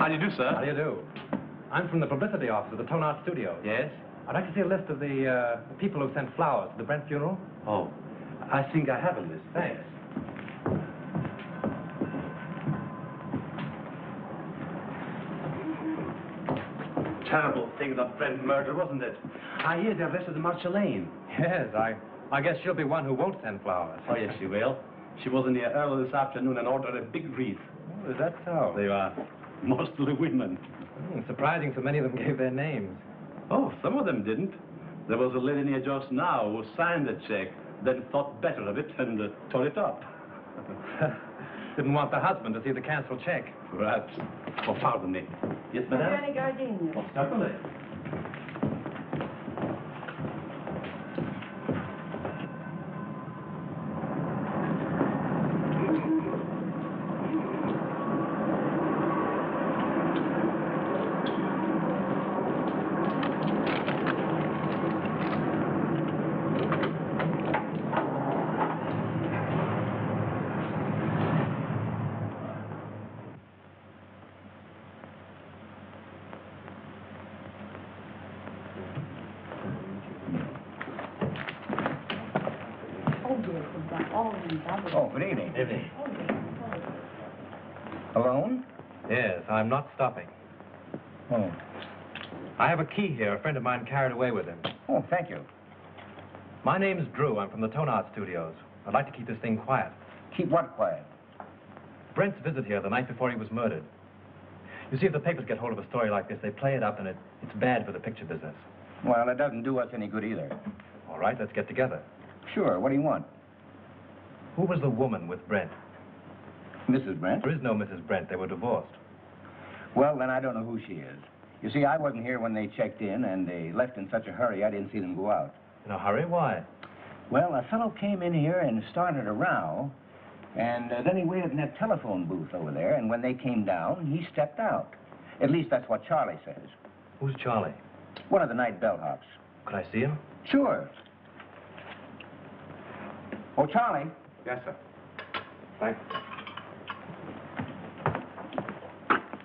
How do you do, sir? How do you do? I'm from the publicity office of the Tonart Studios. Yes? I'd like to see a list of the, uh, the people who sent flowers to the Brent funeral. Oh, I think I have a list. Thanks. Terrible thing, that Brent murder, wasn't it? I hear they arrested Marcia Lane. Yes, I, I guess she'll be one who won't send flowers. Oh, yes, she will. She was in here earlier this afternoon and ordered a big wreath. Oh, is that so? They are mostly women. Hmm, surprising so many of them gave their names. Oh, some of them didn't. There was a lady near just now who signed the check, then thought better of it and uh, tore it up. didn't want the husband to see the canceled check. Perhaps. Oh, pardon me. Yes, madame? Any gardenias? Oh, certainly. Oh, dear, we've got all these others. Good evening. Evening. Alone? Yes, I'm not stopping. Oh. I have a key here. A friend of mine carried away with him. Oh, thank you. My name's Drew. I'm from the Tonart Studios. I'd like to keep this thing quiet. Keep what quiet? Brent's visit here the night before he was murdered. You see, if the papers get hold of a story like this, they play it up, and it, it's bad for the picture business. Well, it doesn't do us any good either. All right, let's get together. Sure, what do you want? Who was the woman with Brent? Mrs. Brent? There is no Mrs. Brent. They were divorced. Well, then I don't know who she is. You see, I wasn't here when they checked in, and they left in such a hurry I didn't see them go out. In a hurry? Why? Well, a fellow came in here and started a row, and uh, then he waited in that telephone booth over there, and when they came down, he stepped out. At least that's what Charlie says. Who's Charlie? One of the night bellhops. Could I see him? Sure. Oh, Charlie. Yes, sir. Thanks.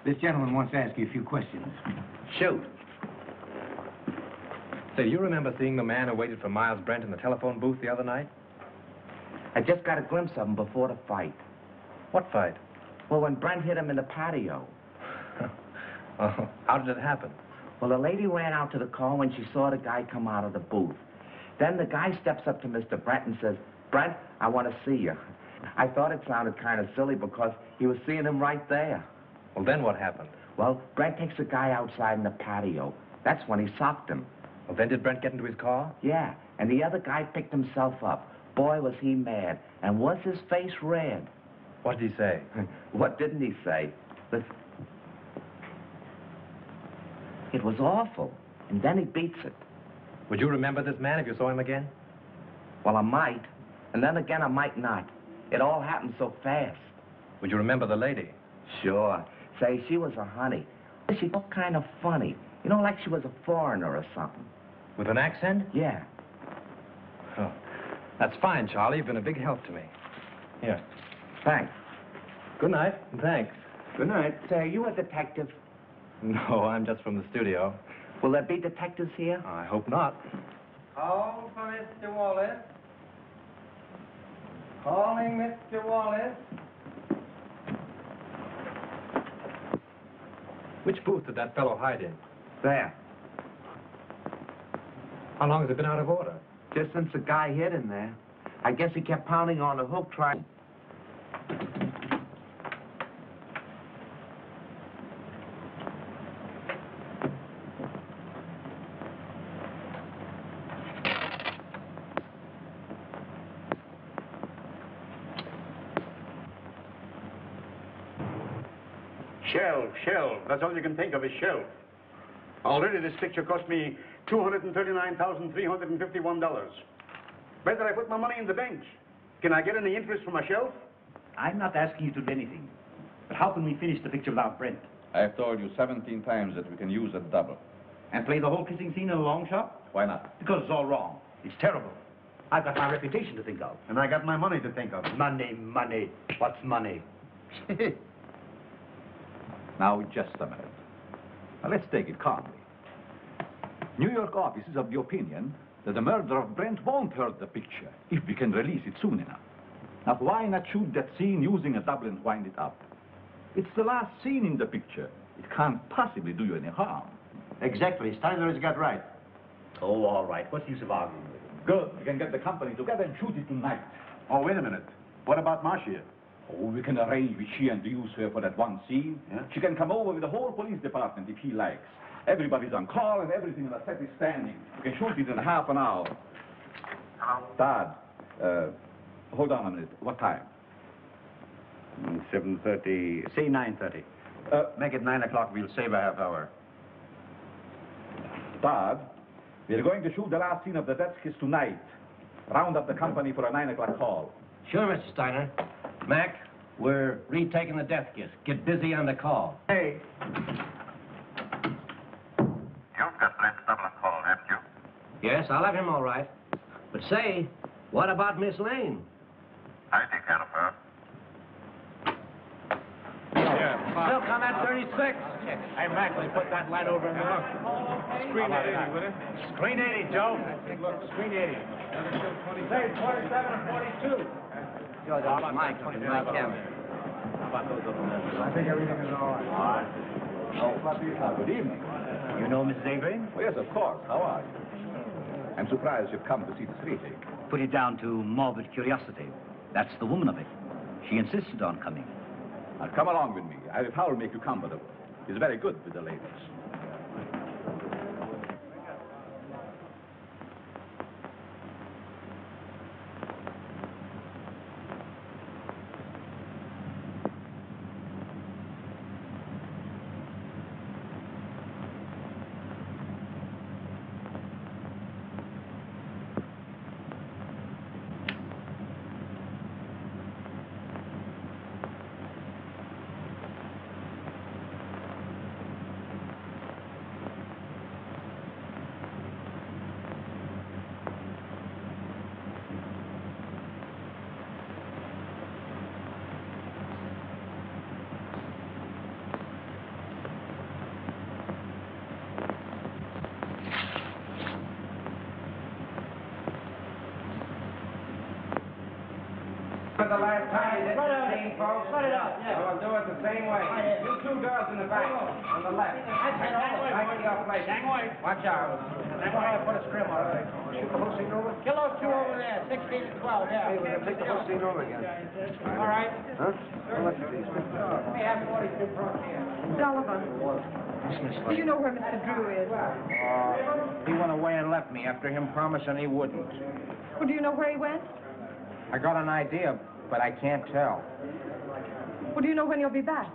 This gentleman wants to ask you a few questions. Shoot. Say, do you remember seeing the man who waited for Miles Brent in the telephone booth the other night? I just got a glimpse of him before the fight. What fight? Well, when Brent hit him in the patio. Oh, how did it happen? Well, the lady ran out to the car when she saw the guy come out of the booth. Then the guy steps up to Mr. Brent and says, Brent, I want to see you. I thought it sounded kind of silly because he was seeing him right there. Well, then what happened? Well, Brent takes the guy outside in the patio. That's when he socked him. Well, then did Brent get into his car? Yeah, and the other guy picked himself up. Boy, was he mad. And was his face red? What did he say? what didn't he say? But it was awful. And then he beats it. Would you remember this man if you saw him again? Well, I might. And then again, I might not. It all happened so fast. Would you remember the lady? Sure. Say, she was a honey. She looked kind of funny. You know, like she was a foreigner or something. With an accent? Yeah. Oh, that's fine, Charlie. You've been a big help to me. Here. Thanks. Good night, thanks. Good night. Say, are you a detective? No, I'm just from the studio. Will there be detectives here? I hope not. Call for Mr. Wallace. Calling Mr. Wallace. Which booth did that fellow hide in? There. How long has it been out of order? Just since the guy hid in there. I guess he kept pounding on the hook trying... That's all you can think of is shelf. Already this picture cost me $239,351. Better I put my money in the bank. Can I get any interest from a shelf? I'm not asking you to do anything. But how can we finish the picture without Brent? I've told you 17 times that we can use a double. And play the whole kissing scene in a long shot? Why not? Because it's all wrong. It's terrible. I've got my reputation to think of. And I got my money to think of. Money, money. What's money? Now, just a minute. Now, let's take it calmly. New York office is of the opinion that the murder of Brent won't hurt the picture if we can release it soon enough. Now, why not shoot that scene using a double and wind it up? It's the last scene in the picture. It can't possibly do you any harm. Exactly. Steiner has got right. Oh, all right. What's the use of arguing with him? Good. We can get the company together and shoot it tonight. Oh, wait a minute. What about Marcia? Oh, we can arrange with Sheehan use her for that one scene. She can come over with the whole police department if he likes. Everybody's on call and everything in the set is standing. We can shoot it in half an hour. Dad, uh, hold on a minute. What time? Mm, 7.30. Say 9.30. Uh, make it 9 o'clock. We'll save a half hour. Dad, we're going to shoot the last scene of the death kiss tonight. Round up the company for a 9 o'clock call. Sure, Mr. Steiner. Mac, we're retaking the death kiss. Get busy on the call. Hey. You've got Brent's double and call, haven't you? Yes, I'll have him all right. But say, what about Miss Lane? I take care of her. Still come at 36. Hey, Mac, will you put that light over in there? Screen 80, will it? Screen 80, Joe. Look, screen 80. Say 47 or 42. I think everything is all right. All right. Oh, good evening. You know Mrs. Avery? Oh, yes, of course. How are you? I'm surprised you've come to see the treaty. Put it down to morbid curiosity. That's the woman of it. She insisted on coming. Now, come along with me. I will make you comfortable. It's very good with the ladies. For the last time, this is scene, folks. Cut it out, yeah. We'll do it the same way. You two girls in the back, on the left. Back to your place. Watch out. Put a scrim on it. Shoot the whole scene over? Kill those two over there, 16 and 12, yeah. Hey, we're gonna take the whole scene over again. All right. Huh? How much is these? We have 42 front here. Sullivan, do you know where Mr. Drew is? Uh, he went away and left me after him promising he wouldn't. Well, do you know where he went? I got an idea, but I can't tell. Well, do you know when he'll be back?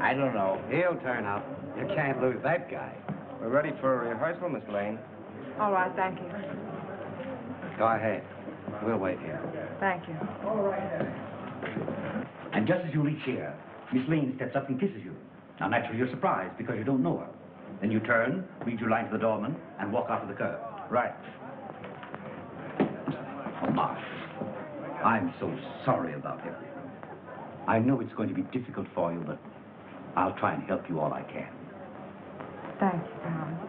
I don't know. He'll turn up. You can't lose that guy. We're ready for a rehearsal, Miss Lane. All right, thank you. Go ahead. We'll wait here. Thank you. All right. And just as you reach here, Miss Lane steps up and kisses you. Now, naturally, you're surprised because you don't know her. Then you turn, read your line to the doorman, and walk out of the curb. Right. Oh, Marsh, I'm so sorry about him. I know it's going to be difficult for you, but I'll try and help you all I can. Thank you, Tom.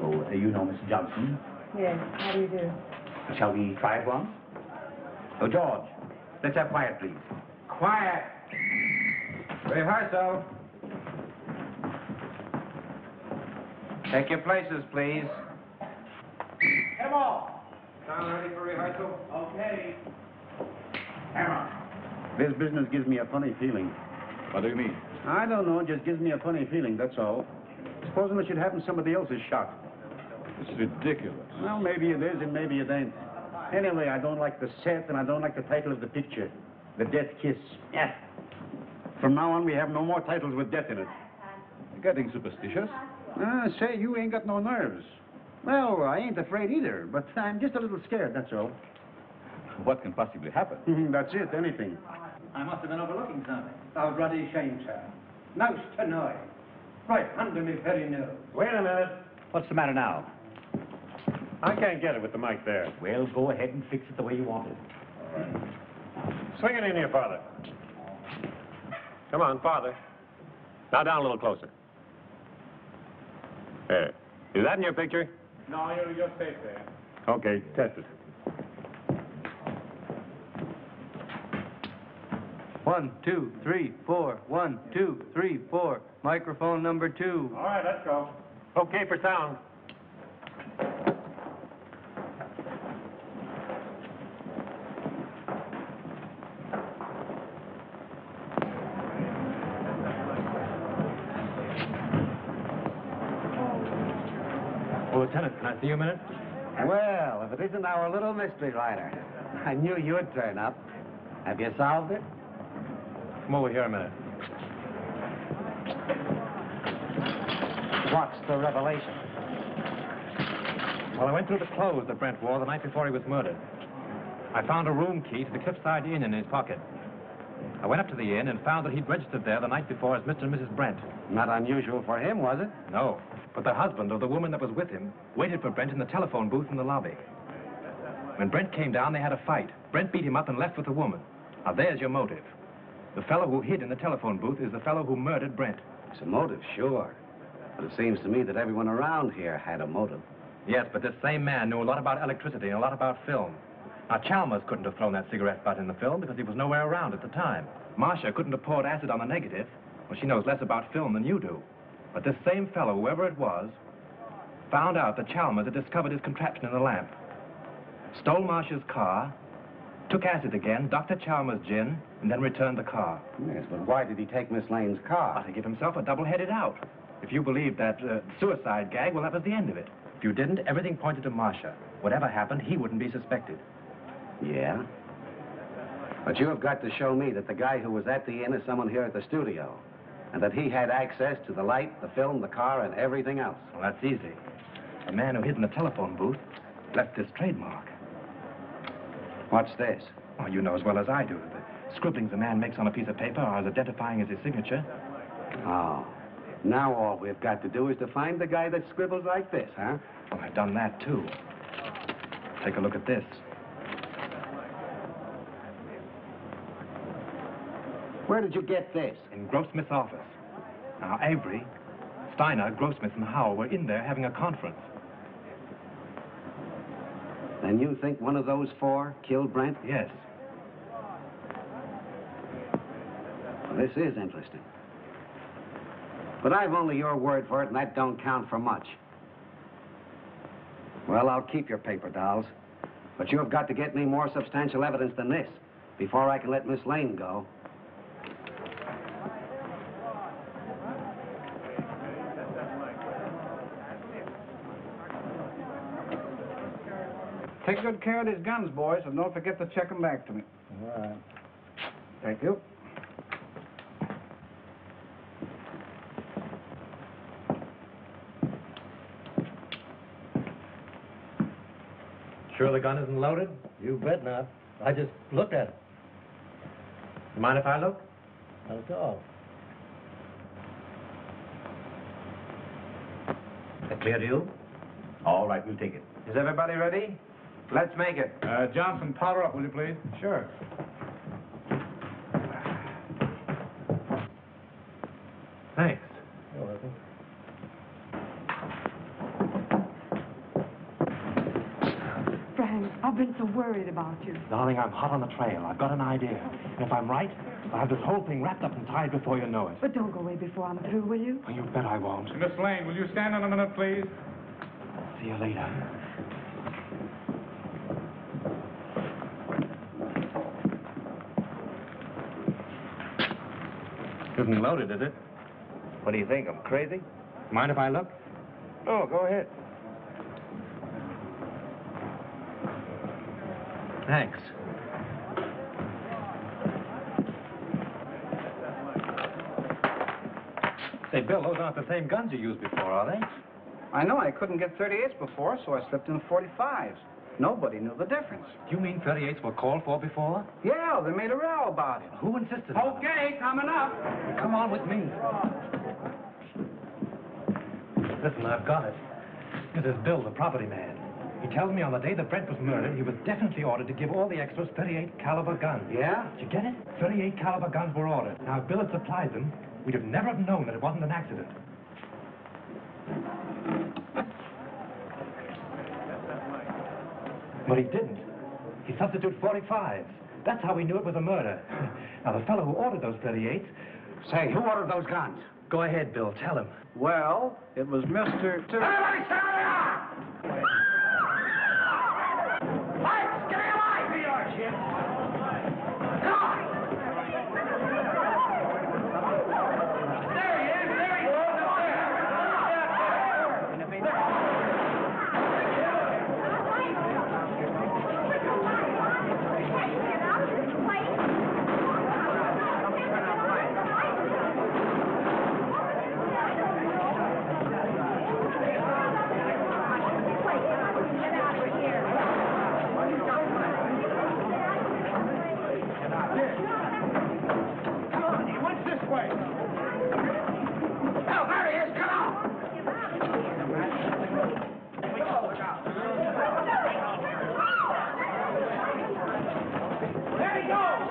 Oh, uh, you know Miss Johnson. Yes, how do you do? Shall we try it once? Oh, George, let's have quiet, please. Quiet. Rehearsal. Take your places, please. Hit 'em all. Sound ready for rehearsal? Okay. This business gives me a funny feeling. What do you mean? I don't know, it just gives me a funny feeling, that's all. Supposing it should happen somebody else is shot. It's ridiculous. Well, maybe it is and maybe it ain't. Anyway, I don't like the set and I don't like the title of the picture. The Death Kiss. Yeah. From now on, we have no more titles with death in it. You're getting superstitious. Ah, say, you ain't got no nerves. Well, I ain't afraid either, but I'm just a little scared, that's all. What can possibly happen? that's it, anything. I must have been overlooking something. Oh, bloody shame, sir. Nose to nose. Right under me very nose. Wait a minute. What's the matter now? I can't get it with the mic there. Well, go ahead and fix it the way you want it. All right. Swing it in here, Father. Come on, Father. Now down a little closer. There. Is that in your picture? No, you're, you're safe there. Okay, test it. One, two, three, four. One, two, three, four. Microphone number two. All right, let's go. Okay for sound. Oh, Lieutenant, can I see you a minute? Well, if it isn't our little mystery writer. I knew you'd turn up. Have you solved it? Come over here a minute. What's the revelation? Well, I went through the clothes that Brent wore the night before he was murdered. I found a room key to the Cliffside Inn in his pocket. I went up to the inn and found that he'd registered there the night before as Mr. and Mrs. Brent. Not unusual for him, was it? No, but the husband of the woman that was with him waited for Brent in the telephone booth in the lobby. When Brent came down, they had a fight. Brent beat him up and left with the woman. Now, there's your motive. The fellow who hid in the telephone booth is the fellow who murdered Brent. It's a motive, sure. But it seems to me that everyone around here had a motive. Yes, but this same man knew a lot about electricity and a lot about film. Now, Chalmers couldn't have thrown that cigarette butt in the film because he was nowhere around at the time. Marcia couldn't have poured acid on the negative. Well, she knows less about film than you do. But this same fellow, whoever it was, found out that Chalmers had discovered his contraption in the lamp. Stole Marcia's car, took acid again, Dr. Chalmers' gin, and then returned the car. Yes, but why did he take Miss Lane's car? To give himself a double-headed out. If you believed that uh, suicide gag, well, that was the end of it. If you didn't, everything pointed to Marcia. Whatever happened, he wouldn't be suspected. Yeah? But you have got to show me that the guy who was at the inn is someone here at the studio. And that he had access to the light, the film, the car, and everything else. Well, that's easy. The man who hid in the telephone booth left this trademark. What's this? Oh, you know as well as I do. That the scribblings a man makes on a piece of paper are as identifying as his signature. Oh. Now all we've got to do is to find the guy that scribbles like this, huh? Well, I've done that, too. Take a look at this. Where did you get this? In Grossmith's office. Now, Avery, Steiner, Grossmith, and Howell were in there having a conference. Then you think one of those four killed Brent? Yes. Well, this is interesting. But I've only your word for it, and that don't count for much. Well, I'll keep your paper dolls. But you've got to get me more substantial evidence than this before I can let Miss Lane go. Take good care of these guns, boys, and don't forget to check them back to me. All right. Thank you. Sure the gun isn't loaded? You bet not. I just looked at it. You mind if I look? Not at all. That clear to you? All right, we'll take it. Is everybody ready? Let's make it. Uh, Johnson, powder up, will you please? Sure. Thanks. You're welcome. Frank, I've been so worried about you. Darling, I'm hot on the trail. I've got an idea. And if I'm right, I'll have this whole thing wrapped up and tied before you know it. But don't go away before I'm through, will you? Oh, you bet I won't. Miss Lane, will you stand in a minute, please? See you later. Isn't loaded, is it? What do you think? I'm crazy? Mind if I look? Oh, go ahead. Thanks. Say, Bill, those aren't the same guns you used before, are they? I know I couldn't get 38s before, so I slipped in 45s. Nobody knew the difference. Do you mean 38s were called for before? Yeah, they made a row about it. Who insisted? Okay, coming up. Come on with me. Listen, I've got it. This is Bill, the property man. He tells me on the day that Brent was murdered, he was definitely ordered to give all the extras 38 caliber guns. Yeah? Did you get it? 38 caliber guns were ordered. Now, if Bill had supplied them, we'd have never have known that it wasn't an accident. But he didn't. He substituted 45s. That's how we knew it was a murder. Now, the fellow who ordered those 38s... Say, who ordered those guns? Go ahead, Bill. Tell him. Well, it was Mr. Everybody stand down! Lights, give me a light! Here you are, Jim. Come on! There he is, there he is, up Come on, he went this way. Oh, there he is, come on! There he goes!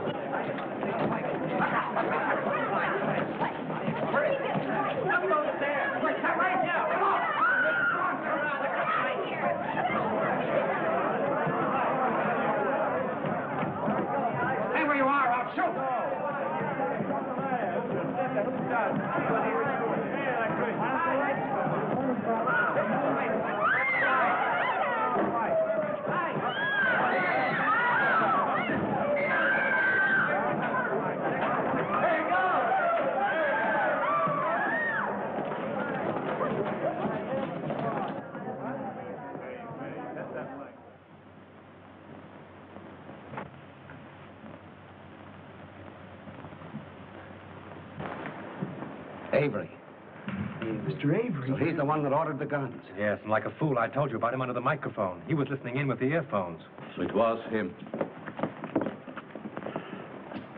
Up those stairs! Quick, come right now, come on! Stay where you are, I'll shoot! Avery. Mr. Avery? So he's the one that ordered the guns. Yes, and like a fool, I told you about him under the microphone. He was listening in with the earphones. So it was him.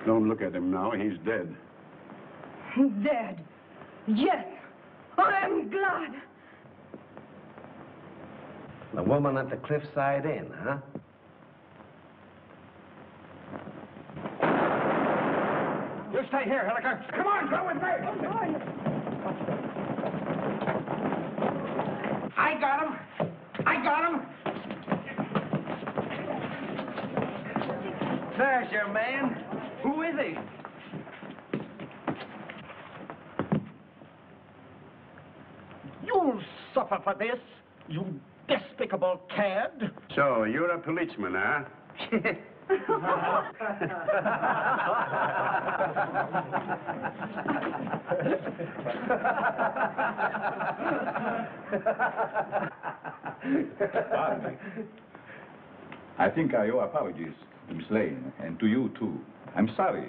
Don't look at him now. He's dead. Dead. Yes. I'm glad. The woman at the Cliffside Inn, huh? Stay here, Hilliker. Come on, go with me. I got him. I got him. There's your man. Who is he? You'll suffer for this, you despicable cad. So, you're a policeman, huh? Pardon me. I think I owe apologies to Miss Lane and to you, too. I'm sorry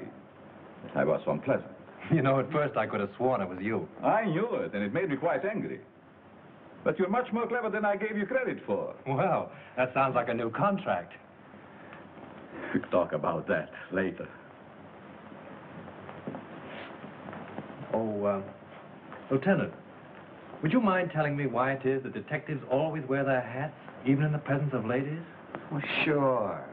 I was so unpleasant. You know, at first I could have sworn it was you. I knew it, and it made me quite angry. But you're much more clever than I gave you credit for. Well, that sounds like a new contract. We'll talk about that later. Oh, uh, Lieutenant, would you mind telling me why it is that detectives always wear their hats, even in the presence of ladies? Well, sure.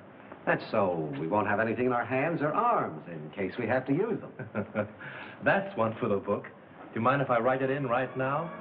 That's so we won't have anything in our hands or arms in case we have to use them. That's one for the book. Do you mind if I write it in right now?